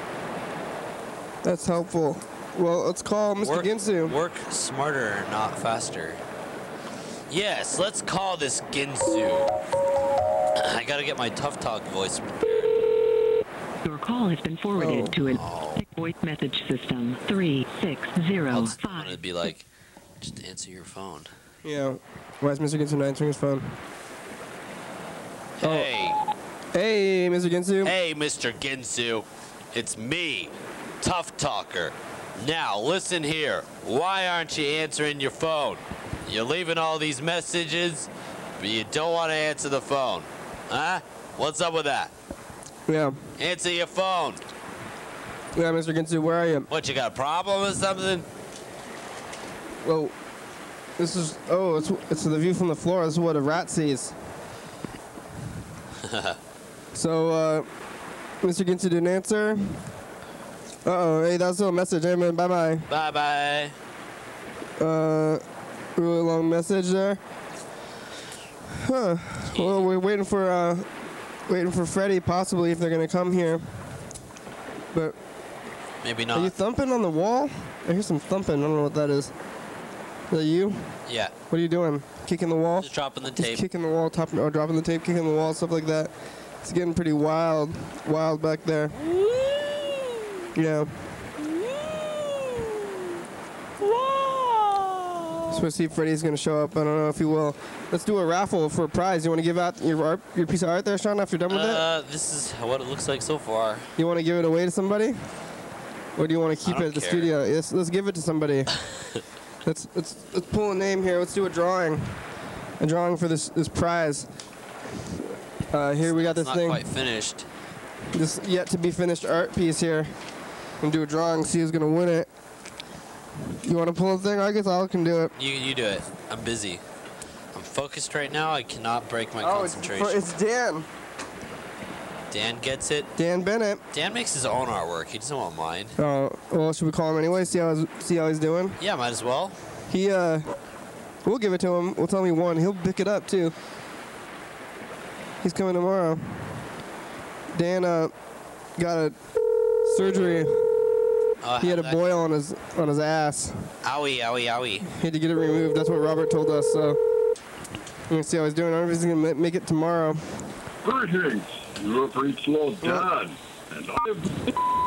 That's helpful. Well, let's call Mr. Work, Ginsu. work smarter, not faster. Yes, let's call this Ginsu. I gotta get my tough talk voice prepared. Your call has been forwarded oh. to an voice message system. Three six zero I'm gonna be like, just answer your phone. Yeah. Why is Mr. Ginsu not answering his phone? Hey. Oh. Hey, Mr. Ginsu. Hey, Mr. Ginsu. It's me, Tough Talker. Now, listen here. Why aren't you answering your phone? You're leaving all these messages, but you don't want to answer the phone. Huh? What's up with that? Yeah. Answer your phone. Yeah, Mr. Ginsu, where are you? What, you got a problem or something? Well, this is. Oh, it's it's the view from the floor. This is what a rat sees. So, uh, Mr. Ginsu didn't answer. Uh oh, hey, that was still a message. Hey, man, bye bye. bye bye. Uh, really long message there. Huh. Well, we're waiting for uh, waiting for Freddy possibly if they're gonna come here. But Maybe not. are you thumping on the wall? I hear some thumping. I don't know what that is. Is that you? Yeah. What are you doing? Kicking the wall? Just dropping the Just tape. kicking the wall, top, or dropping the tape, kicking the wall, stuff like that. It's getting pretty wild, wild back there. Yeah. So we'll see if Freddy's gonna show up. I don't know if he will. Let's do a raffle for a prize. You want to give out your art, your piece of art there, Sean? After you're done with it, Uh, this is what it looks like so far. you want to give it away to somebody, or do you want to keep I it don't at the care. studio? Yes, let's give it to somebody. let's let's let's pull a name here. Let's do a drawing, a drawing for this this prize. Uh, here we got It's this not thing. quite finished. this yet to be finished art piece here. And do a drawing, see who's gonna win it. You want to pull the thing? I guess I can do it. You you do it. I'm busy. I'm focused right now. I cannot break my Oh, concentration. for, it's Dan. Dan gets it. Dan Bennett. Dan makes his own artwork. He doesn't want mine. Oh, well, should we call him anyway? See how he's, see how he's doing. Yeah, might as well. He uh, we'll give it to him. We'll tell him he won. He'll pick it up too. He's coming tomorrow. Dan uh, got a surgery. Uh, he had a boil on his on his ass. Owie, owie, owie. He had to get it removed. That's what Robert told us. So we're gonna see how he's doing. I don't know if he's gonna make it tomorrow. Greetings. You have reached Lord Dan, and I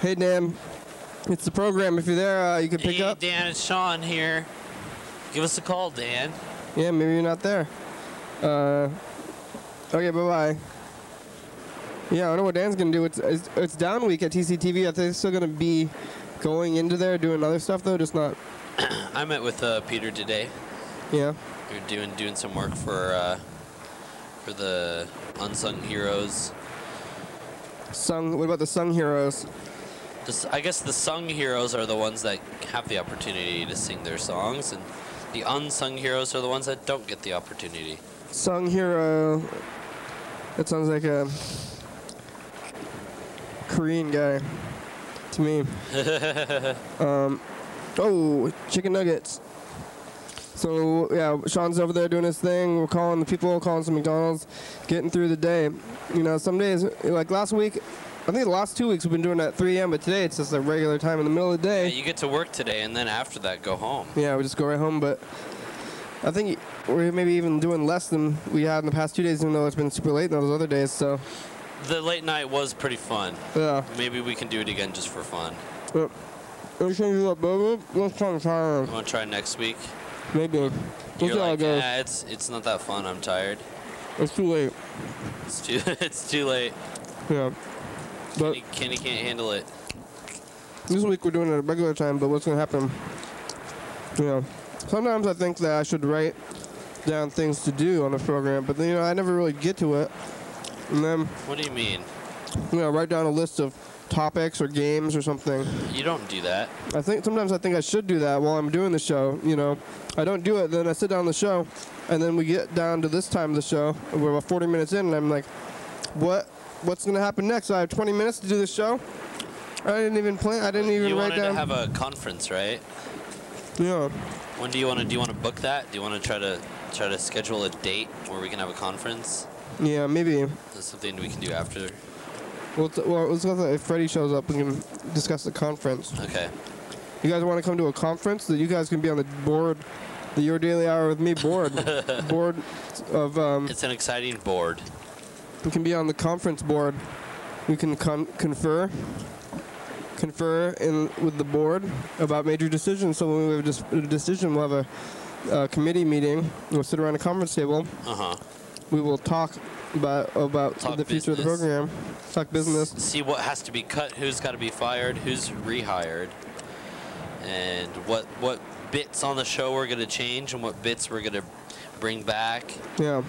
Hey Dan, it's the program. If you're there, uh, you can pick hey, up. Dan, it's Sean here. Give us a call, Dan. Yeah, maybe you're not there. Uh, okay, bye bye. Yeah, I don't know what Dan's gonna do. It's, it's it's down week at TCTV. I think they're still gonna be going into there doing other stuff though, just not. I met with uh, Peter today. Yeah. We're doing doing some work for uh, for the unsung heroes. Sung. What about the Sung Heroes? This, I guess the sung heroes are the ones that have the opportunity to sing their songs, and the unsung heroes are the ones that don't get the opportunity. Sung Hero. That sounds like a Korean guy to me. Um, oh, chicken nuggets. So yeah, Sean's over there doing his thing. We're calling the people, calling some McDonald's, getting through the day. You know, some days, like last week, I think the last two weeks we've been doing it at 3 a.m., but today it's just a regular time in the middle of the day. Yeah, you get to work today, and then after that, go home. Yeah, we just go right home. But I think we're maybe even doing less than we had in the past two days, even though it's been super late in those other days. So The late night was pretty fun. yeah. Maybe we can do it again just for fun. But let's change it up, baby. Let's try try You want to try next week? Maybe. See You're like, yeah, it's it's not that fun. I'm tired. It's too late. It's too it's too late. Yeah. But Kenny, Kenny can't handle it. this week we're doing it at a regular time. But what's gonna happen? You know, sometimes I think that I should write down things to do on the program, but then, you know, I never really get to it. And then What do you mean? you know, write down a list of topics or games or something. You don't do that. I think sometimes I think I should do that while I'm doing the show. You know, I don't do it. Then I sit down the show, and then we get down to this time of the show. We're about 40 minutes in, and I'm like, what? What's gonna happen next? I have 20 minutes to do this show. I didn't even plan. I didn't even You write wanted down. to have a conference, right? yeah. When do you want to? Do you want to book that? Do you want to try to try to schedule a date where we can have a conference? Yeah, maybe. That's something we can do after. Well, t- well let's go. If Freddie shows up, we can discuss the conference. Okay. You guys want to come to a conference that you guys can be on the board, the Your Daily Hour with Me board, board of um. It's an exciting board. We can be on the conference board. We can con- confer, confer in with the board about major decisions. So when we have a, dis- a decision, we'll have a, a committee meeting. We'll sit around a conference table. Uh huh. We will talk about about Talk the future of the program. Talk business. See what has to be cut, who's got to be fired, who's rehired, and what what bits on the show we're gonna change and what bits we're gonna bring back. Yeah.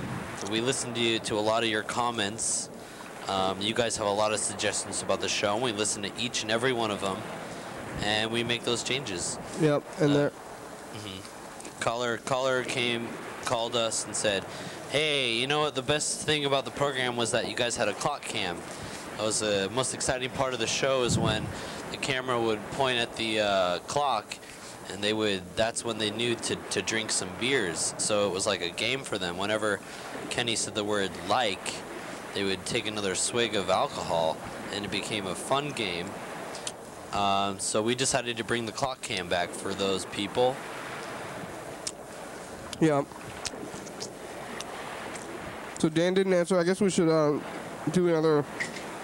We listened to you, to a lot of your comments. Um, you guys have a lot of suggestions about the show, and we listen to each and every one of them, and we make those changes. Yep. And there. Caller caller came, called us and said, "Hey, you know what? The best thing about the program was that you guys had a clock cam. That was the most exciting part of the show is when the camera would point at the uh, clock." And they would, that's when they knew to, to drink some beers. So it was like a game for them. Whenever Kenny said the word like, they would take another swig of alcohol, and it became a fun game. Um, so we decided to bring the clock cam back for those people. Yeah. So Dan didn't answer. I guess we should uh, do another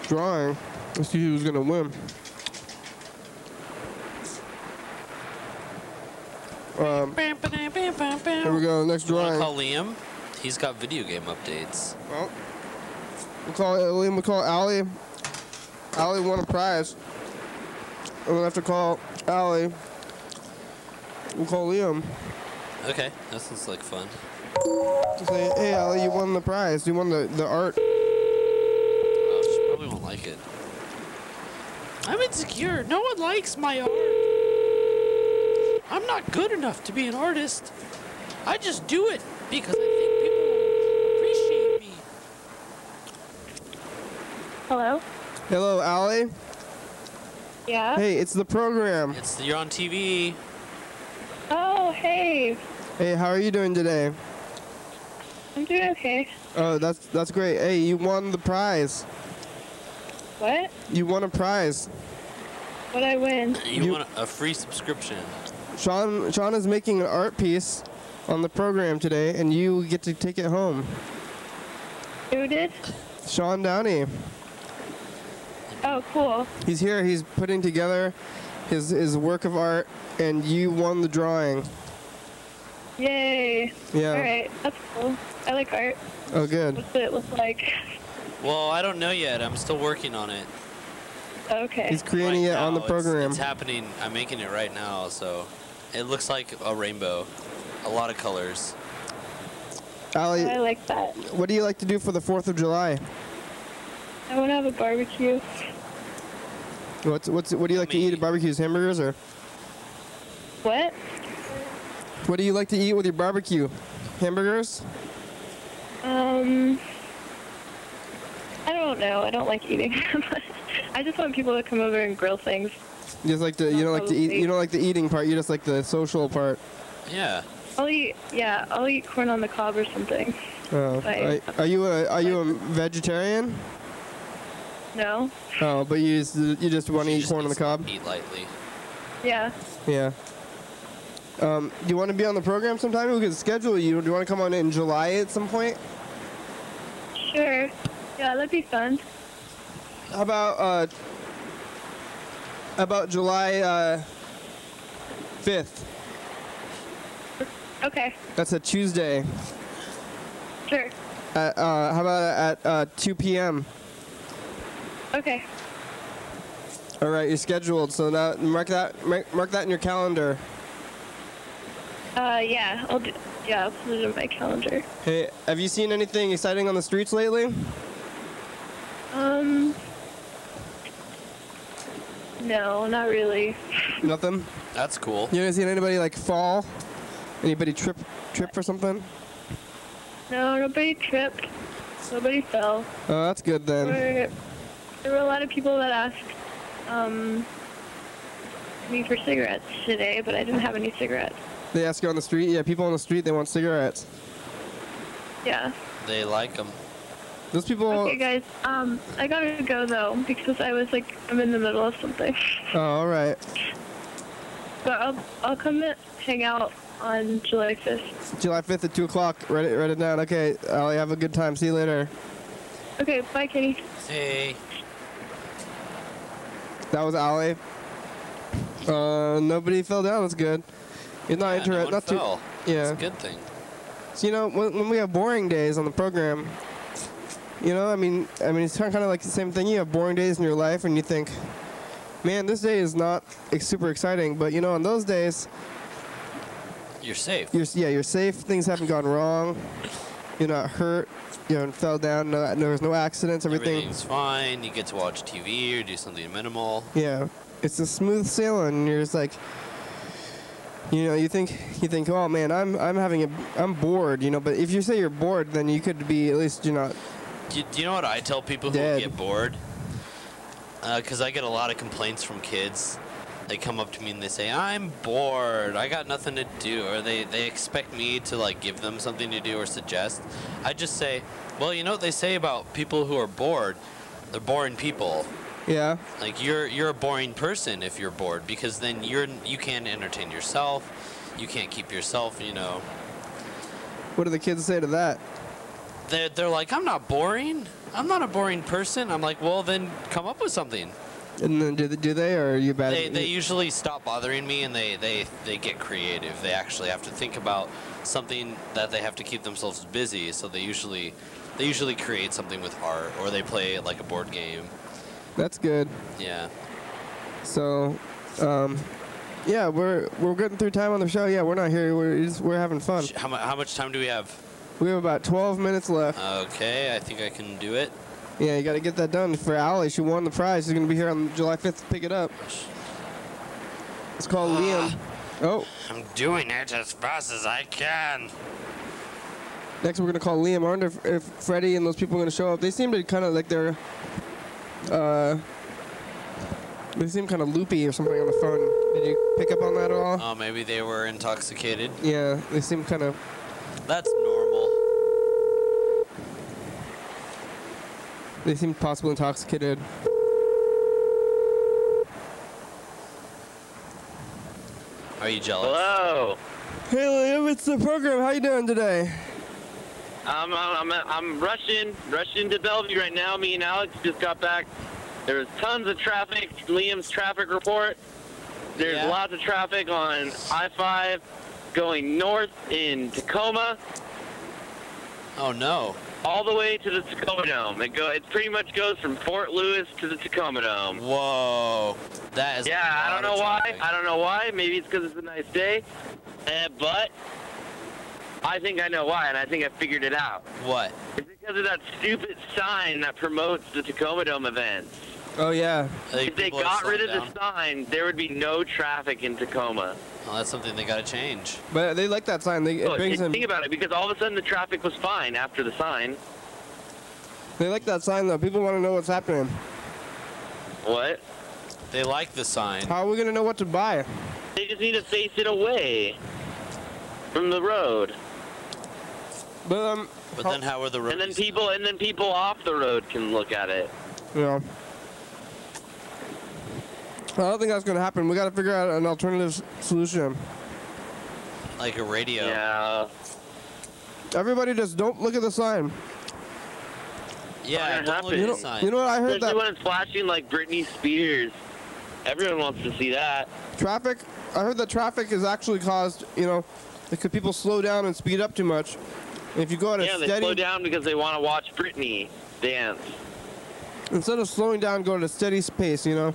drawing and see who's gonna win. Um, here we go. Next drawing. call Liam? He's got video game updates. Well, we'll call Liam. We'll call Allie. Allie won a prize. And we'll have to call Allie. We'll call Liam. Okay, that sounds like fun. To say, hey, Allie, you won the prize. You won the, the art. Oh, she probably won't like it. I'm insecure. No one likes my art. I'm not good enough to be an artist. I just do it because I think people appreciate me. Hello? Hello, Allie. Yeah? Hey, it's the program. It's you're on TV. Oh, hey. Hey, how are you doing today? I'm doing okay. Oh, that's that's great. Hey, you won the prize. What? You won a prize. What I win? You, want a, a free subscription? Sean Sean is making an art piece on the program today, and you get to take it home. Who did? Sean Downey. Oh, cool. He's here. He's putting together his his work of art, and you won the drawing. Yay. Yeah. Alright, that's cool. I like art. Oh, good. What's it look like? Well, I don't know yet. I'm still working on it. Okay. He's creating it on the Now, it's- program. It's, happening. I'm making it right now, so it looks like a rainbow. A lot of colors. Allie, I like that. what do you like to do for the Fourth of July? I want to have a barbecue. What's what's what do you like to eat at barbecues? Hamburgers or What? what do you like to eat with your barbecue? Hamburgers? Um, I don't know. I don't like eating. I just want people to come over and grill things. You just like the you don't like to eat you don't like the eating part. You just like the social part. Yeah. I'll eat. Yeah, I'll eat corn on the cob or something. Oh, Right. are, are you a are you a vegetarian? No. Oh, but you just you just want to eat corn on the cob? Eat lightly. Yeah. Yeah. Um, do you want to be on the program sometime? We could schedule you. Do you want to come on in July at some point? Sure. Yeah, that'd be fun. How about uh, about July uh, 5th? Okay. That's a Tuesday. Sure. At, uh, how about at uh, 2 p.m.? Okay. All right, you're scheduled. So now mark that mark, mark that in your calendar. Uh, yeah, I'll do. Yeah, I'll put it in my calendar. Hey, have you seen anything exciting on the streets lately? Um. No, not really. Nothing. That's cool. You ever seen anybody like fall? Anybody trip trip for something? No, nobody tripped. Nobody fell. Oh, that's good then. There, there were a lot of people that asked um, me for cigarettes today, but I didn't have any cigarettes. They ask you on the street. Yeah, people on the street they want cigarettes. Yeah. They like them. Those people. Okay, guys. Um, I gotta go though because I was like I'm in the middle of something. Oh, all right. But I'll I'll come and hang out on July 5th. July 5th at 2 o'clock. Write it, write it down. Okay, I'll have a good time. See you later. Okay, bye, Kenny. Hey. That was Allie. Uh, nobody fell down. That's good. You're not Yeah, no not fell. too. Yeah. It's a good thing. So you know when, when we have boring days on the program, you know, I mean, I mean, it's kind of like the same thing. You have boring days in your life, and you think, man, this day is not super exciting. But you know, on those days, You're safe. you're yeah, you're safe. Things haven't gone wrong. You're not hurt. You know, fell down. No, there was no accidents. Everything. Everything's fine. You get to watch TV or do something minimal. Yeah, it's a smooth sailing. And you're just like, you know, you think you think, oh man, I'm I'm having a I'm bored, you know. But if you say you're bored, then you could be at least you're not. Do you, do you know what I tell people who Dead. get bored? Uh, because I get a lot of complaints from kids. They come up to me and they say, "I'm bored. I got nothing to do," or they they expect me to like give them something to do or suggest. I just say, "Well, you know what they say about people who are bored? They're boring people." Yeah. Like you're you're a boring person if you're bored because then you're you can't entertain yourself. You can't keep yourself, you know. What do the kids say to that? They're, they're like, I'm not boring. I'm not a boring person. I'm like, well, then come up with something. And then do they, do they or are you bad? They, they usually stop bothering me and they, they, they get creative. They actually have to think about something that they have to keep themselves busy. So they usually they usually create something with art or they play like a board game. That's good. Yeah. So, um, yeah, we're we're getting through time on the show. Yeah, we're not here. We're just, we're having fun. How, mu- how much time do we have? We have about 12 minutes left. Okay, I think I can do it. Yeah, you got to get that done for Allie. She won the prize. She's gonna be here on July 5th to pick it up. It's called Liam. Oh, I'm doing it as fast as I can. next we're gonna call Liam. I wonder if, if Freddie and those people are gonna show up. They seem to kind of like they're, uh, they seem kind of loopy or something on the phone. Did you pick up on that at all? Oh, maybe they were intoxicated. Yeah, they seem kind of. That's normal. They seem possibly intoxicated. Are you jealous? Hello. Hey Liam, it's the program. How you doing today? I'm, I'm, I'm, rushing, rushing to Bellevue right now. Me and Alex just got back. There's tons of traffic. Liam's traffic report. There's Yeah. lots of traffic on I-5 going north in Tacoma Oh no. all the way to the Tacoma Dome. It go. It pretty much goes from Fort Lewis to the Tacoma Dome. Whoa. That is. Yeah, I don't know why. I don't know why. Maybe it's because it's a nice day. Uh, but I think I know why, and I think I figured it out. What? It's because of that stupid sign that promotes the Tacoma Dome events. Oh yeah. If they got rid of the sign, there would be no traffic in Tacoma. Well, that's something they gotta change. But they like that sign. They, it Look, brings them. think about it, because all of a sudden the traffic was fine after the sign. They like that sign though. People want to know what's happening. What? They like the sign. How are we gonna know what to buy? They just need to face it away from the road. But um. But then how are the roads? And then people, and then people off the road can look at it. Yeah. I don't think that's gonna happen. We gotta figure out an alternative solution. Like a radio. Yeah. Everybody just don't look at the sign. Yeah, don't look You at know, the sign. you know what I heard Especially that when it's flashing like Britney Spears. Everyone wants to see that. traffic. I heard that traffic is actually caused. You know, because people slow down and speed up too much. And if you go at a Yeah, they slow down because they want to watch Britney dance. instead of slowing down, go at a steady pace. You know,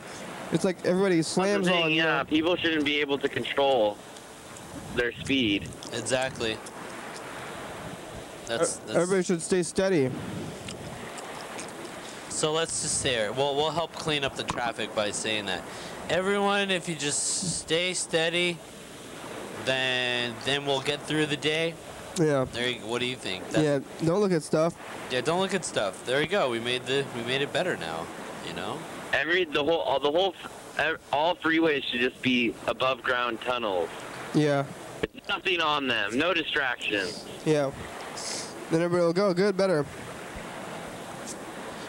it's like everybody That's the slams thing, on. you yeah, know. people shouldn't be able to control their speed. Exactly. That's, that's Everybody should stay steady. So let's just say it. Well, we'll help clean up the traffic by saying that. Everyone, if you just stay steady, then then we'll get through the day. Yeah. There you, what do you think? That- Yeah. Don't look at stuff. yeah, don't look at stuff. There you go. We made the we made it better now. You know. Every the whole all the whole all freeways should just be above ground tunnels. Yeah. With nothing on them, no distractions. Yeah. Then everybody will go. Good. Better.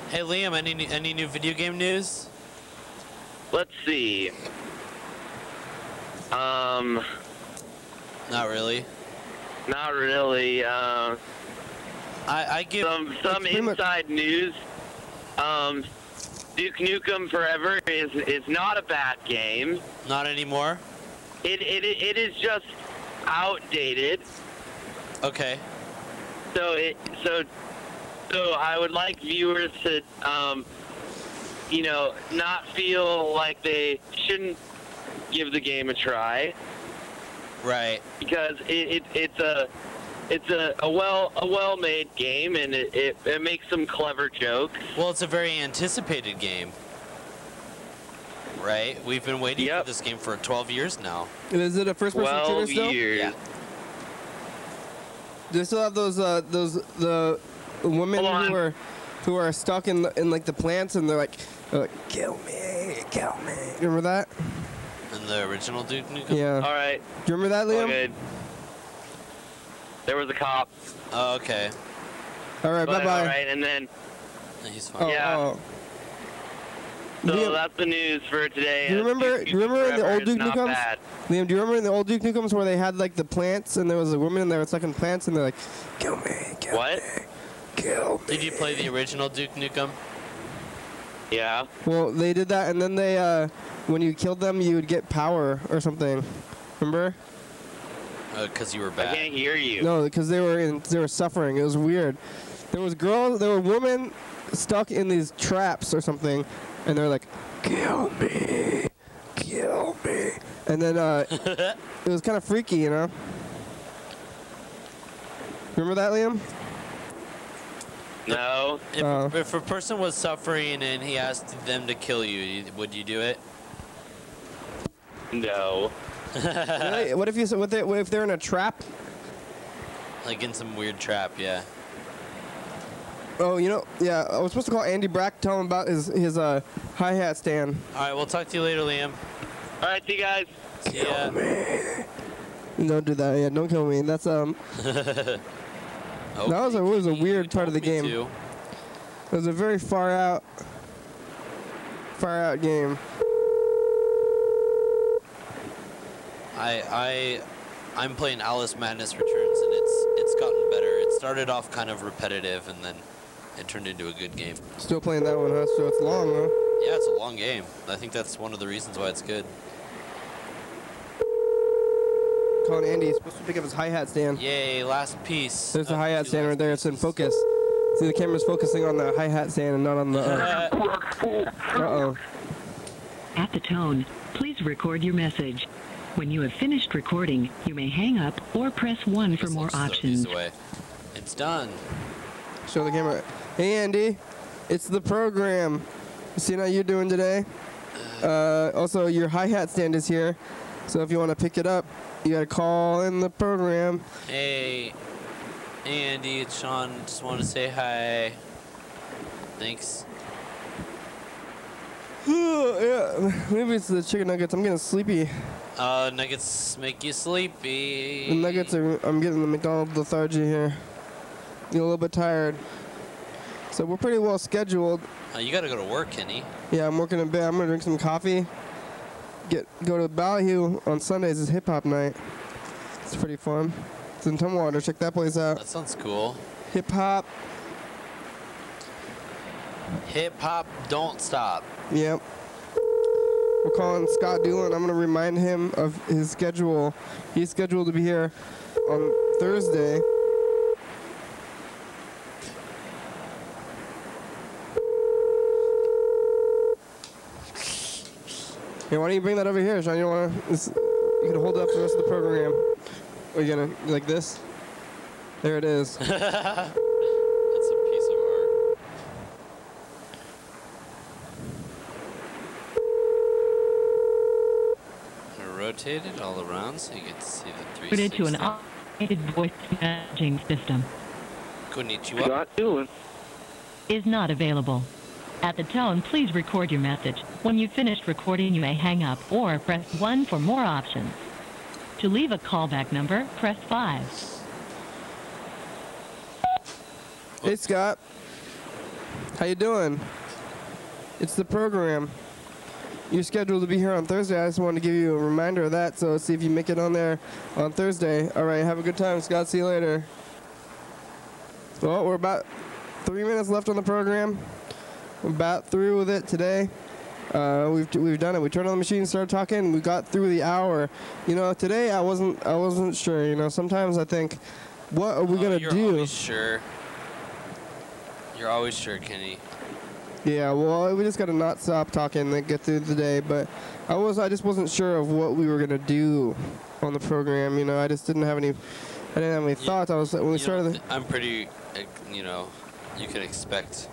Hey Liam, any any new video game news? Let's see. Um, Not really. Not really. Uh, I I give some some inside news. Um, Duke Nukem Forever is is not a bad game. Not anymore. It it it is just outdated. Okay. So it so so I would like viewers to um you know not feel like they shouldn't give the game a try Right. because it, it it's a it's a, a well a well made game and it, it, it makes some clever jokes. Well, it's a very anticipated game. Right? We've been waiting for this game for 12 years now. And is it a first-person shooter still? Twelve still? years. Yeah. Do they still have those uh those the women who are who are stuck in the, in like the plants and they're like they're like kill me, kill me. Remember that? In the original Duke Nukem. Yeah. All right. Do you remember that, Liam? Okay. There was a cop. Oh, okay. All right. But, Bye bye. All right, and then He's Oh, yeah. oh. So Liam, that's the news for today. do you remember? Duke Do you remember in the old Duke not Nukems? bad. Liam, do you remember in the old Duke Nukems where they had like the plants and there was a woman and they were stuck in plants and they're like, kill me, kill What? me, kill me. Did you play the original Duke Nukem? Yeah. Well, they did that and then they uh when you killed them you would get power or something. Remember? Because Uh, you were bad. I bad. can't hear you. No, because they were in, they were suffering. It was weird. There was girls, there were women stuck in these traps or something, and they're like, "Kill me, kill me," and then uh, it was kind of freaky, you know. Remember that, Liam? No. If, Oh. if a person was suffering and he asked them to kill you, you- would you do it? No. Really? What if you what, they, what if they're in a trap? Like in some weird trap, yeah. Oh, you know, yeah. I was supposed to call Andy Brack, tell him about his his uh, hi hat stand. All right, we'll talk to you later, Liam. All right, see you guys. See ya. Don't do that. Yeah, don't kill me. That's um. that was a was a weird part of the game. to. It was a very far out, far out game. I I I'm playing Alice Madness Returns and it's it's gotten better. It started off kind of repetitive and then it turned into a good game. Still playing that one, huh? So it's long, huh? Yeah, it's a long game. I think that's one of the reasons why it's good. Calling Andy. He's supposed to pick up his hi hat stand. Yay, last piece. There's the hi hat stand right there. It's in focus. See, the camera's focusing on the hi hat stand and not on the. Uh oh. At the tone, please record your message. When you have finished recording, you may hang up or press 1 for more Throw these options. away. It's done. Show the camera. Hey, Andy. It's the program. See how you're doing today? Uh, also, your hi hat stand is here. So if you want to pick it up, you got to call in the program. Hey, Andy, it's Sean. Just want to say hi. Thanks. yeah, maybe it's the chicken nuggets. I'm getting sleepy. Uh, nuggets make you sleepy. The nuggets are. I'm getting the McDonald's lethargy here. Get a little bit tired. So we're pretty well scheduled. Uh, you gotta go to work, Kenny. Yeah, I'm working a bit. I'm gonna drink some coffee. Get go to Ballyhoo on Sundays is hip hop night. It's pretty fun. It's in Tumwater. Check that place out. That sounds cool. Hip hop. Hip hop, don't stop. Yep. We're calling Scott Doolin. I'm gonna remind him of his schedule. He's scheduled to be here on Thursday. Hey, why don't you bring that over here, Sean? You wanna? This, you can hold it up the rest of the program. Are you gonna like this? There it is. That's a piece of art. Rotate it all around so you get to see the three. Put it to an automated voice messaging system. Konnichiwa. Not doing. Is not available. At the tone, please record your message. When you've finished recording, you may hang up or press 1 for more options. To leave a callback number, press 5. Hey Scott. How you doing? It's the program. You're scheduled to be here on Thursday. I just wanted to give you a reminder of that, so see if you make it on there on Thursday. All right, have a good time, Scott. See you later. Well, we're about three minutes left on the program. About through with it today. Uh, we've we've done it. We turned on the machine, started talking. We got through the hour. You know, today I wasn't I wasn't sure. You know, sometimes I think, what are we Oh, gonna you're do? always sure. You're always sure, Kenny. Yeah, well, we just gotta not stop talking and get through the day. But I was, I just wasn't sure of what we were gonna do on the program. You know, I just didn't have any, I didn't have any thoughts. I was when we started. know, I'm pretty, uh, you know, you can expect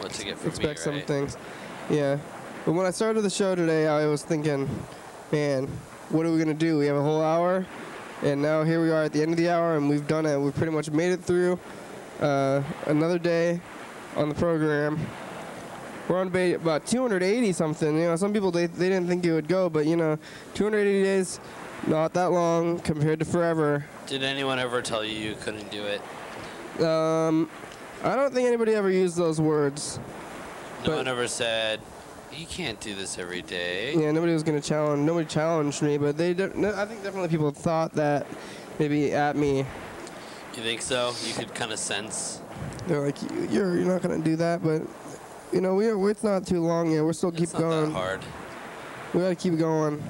what to get from expect me, some right? things. Yeah, but when I started the show today, I was thinking, man, what are we gonna do? We have a whole hour, and now here we are at the end of the hour, and we've done it. We've pretty much made it through uh, another day on the program. We're on ba- about 280 something. You know, some people they, they didn't think it would go, but you know, 280 days, not that long compared to forever. Did anyone ever tell you you couldn't do it? Um, I don't think anybody ever used those words. No one ever said, you can't do this every day. Yeah, nobody was gonna challenge. Nobody challenged me, but they. No, I think definitely people thought that maybe at me. You think so? You could kind of sense. They're like, "You- "You're you're not gonna do that," but you know, we're it's not too long yet. We're still keep It's not going. that hard. We gotta keep going.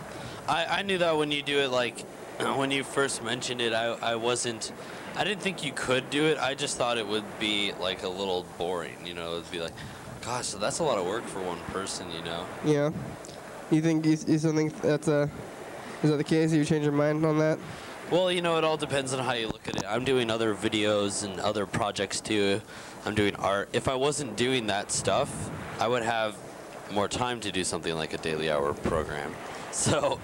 I, I knew that when you do it, like when you first mentioned it, I, I wasn't, I didn't think you could do it. I just thought it would be like a little boring, you know. It'd be like, gosh, so that's a lot of work for one person, you know. Yeah. You think you, you still think that's a? Is that the case? You change your mind on that? Well, you know, it all depends on how you look at it. I'm doing other videos and other projects too. I'm doing art. If I wasn't doing that stuff, I would have more time to do something like a daily hour program. So,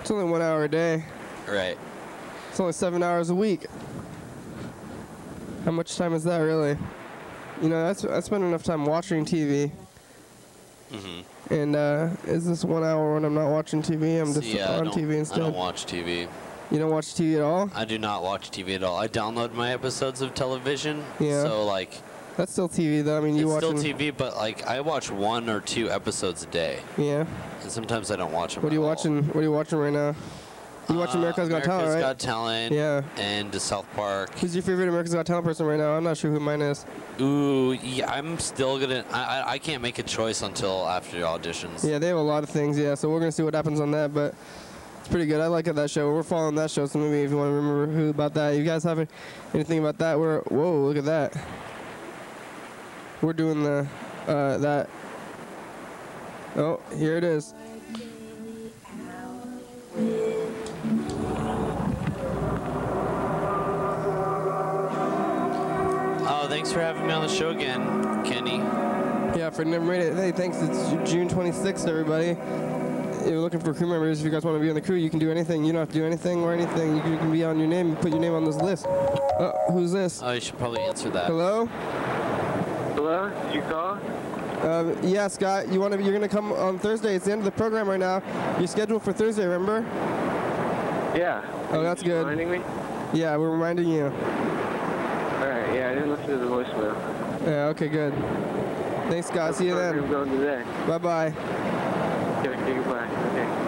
It's only one hour a day. right. It's only seven hours a week. How much time is that really? You know, that's I spend enough time watching TV. Mm-hmm. And uh, is this one hour when I'm not watching TV? I'm just yeah, on TV I don't watch TV. You don't watch TV at all? I do not watch TV at all. I download my episodes of television. Yeah. So like, That's still TV though. I mean, you watch. it's still TV, but like I watch one or two episodes a day, Yeah. and sometimes I don't watch them. What are you watching? What are you watching right now? You watching America's Got Talent, Uh, America's right? Got Talent. Yeah. And South Park. Who's your favorite America's Got Talent person right now? I'm not sure who mine is. Ooh, yeah, I'm still gonna. I, I I can't make a choice until after the auditions. Yeah, they have a lot of things. Yeah, so we're gonna see what happens on that, but it's pretty good. I like it, that show. We're following that show, so maybe if you want to remember who about that, you guys have any- anything about that? We're whoa, look at that. We're doing the uh, that. Oh, here it is. Oh, thanks for having me on the show again, Kenny. Yeah, for never made it. Hey, thanks. It's June 26th, everybody. If you're looking for crew members, if you guys want to be on the crew, you can do anything. You don't have to do anything or anything. You can, you can be on your name. Put your name on this list. Uh, who's this? Oh, you should probably answer that. Hello. Hello? Did you call? Um, yeah, Scott. You want to? You're gonna come on Thursday. It's the end of the program right now. You're scheduled for Thursday. Remember? Yeah. Oh, that's good. Reminding me? Yeah, we're reminding you. Yeah, I didn't listen to the voicemail. Yeah. Okay. Good. Thanks, Scott. See you then. going today? Bye bye. Okay. Okay, goodbye. Okay.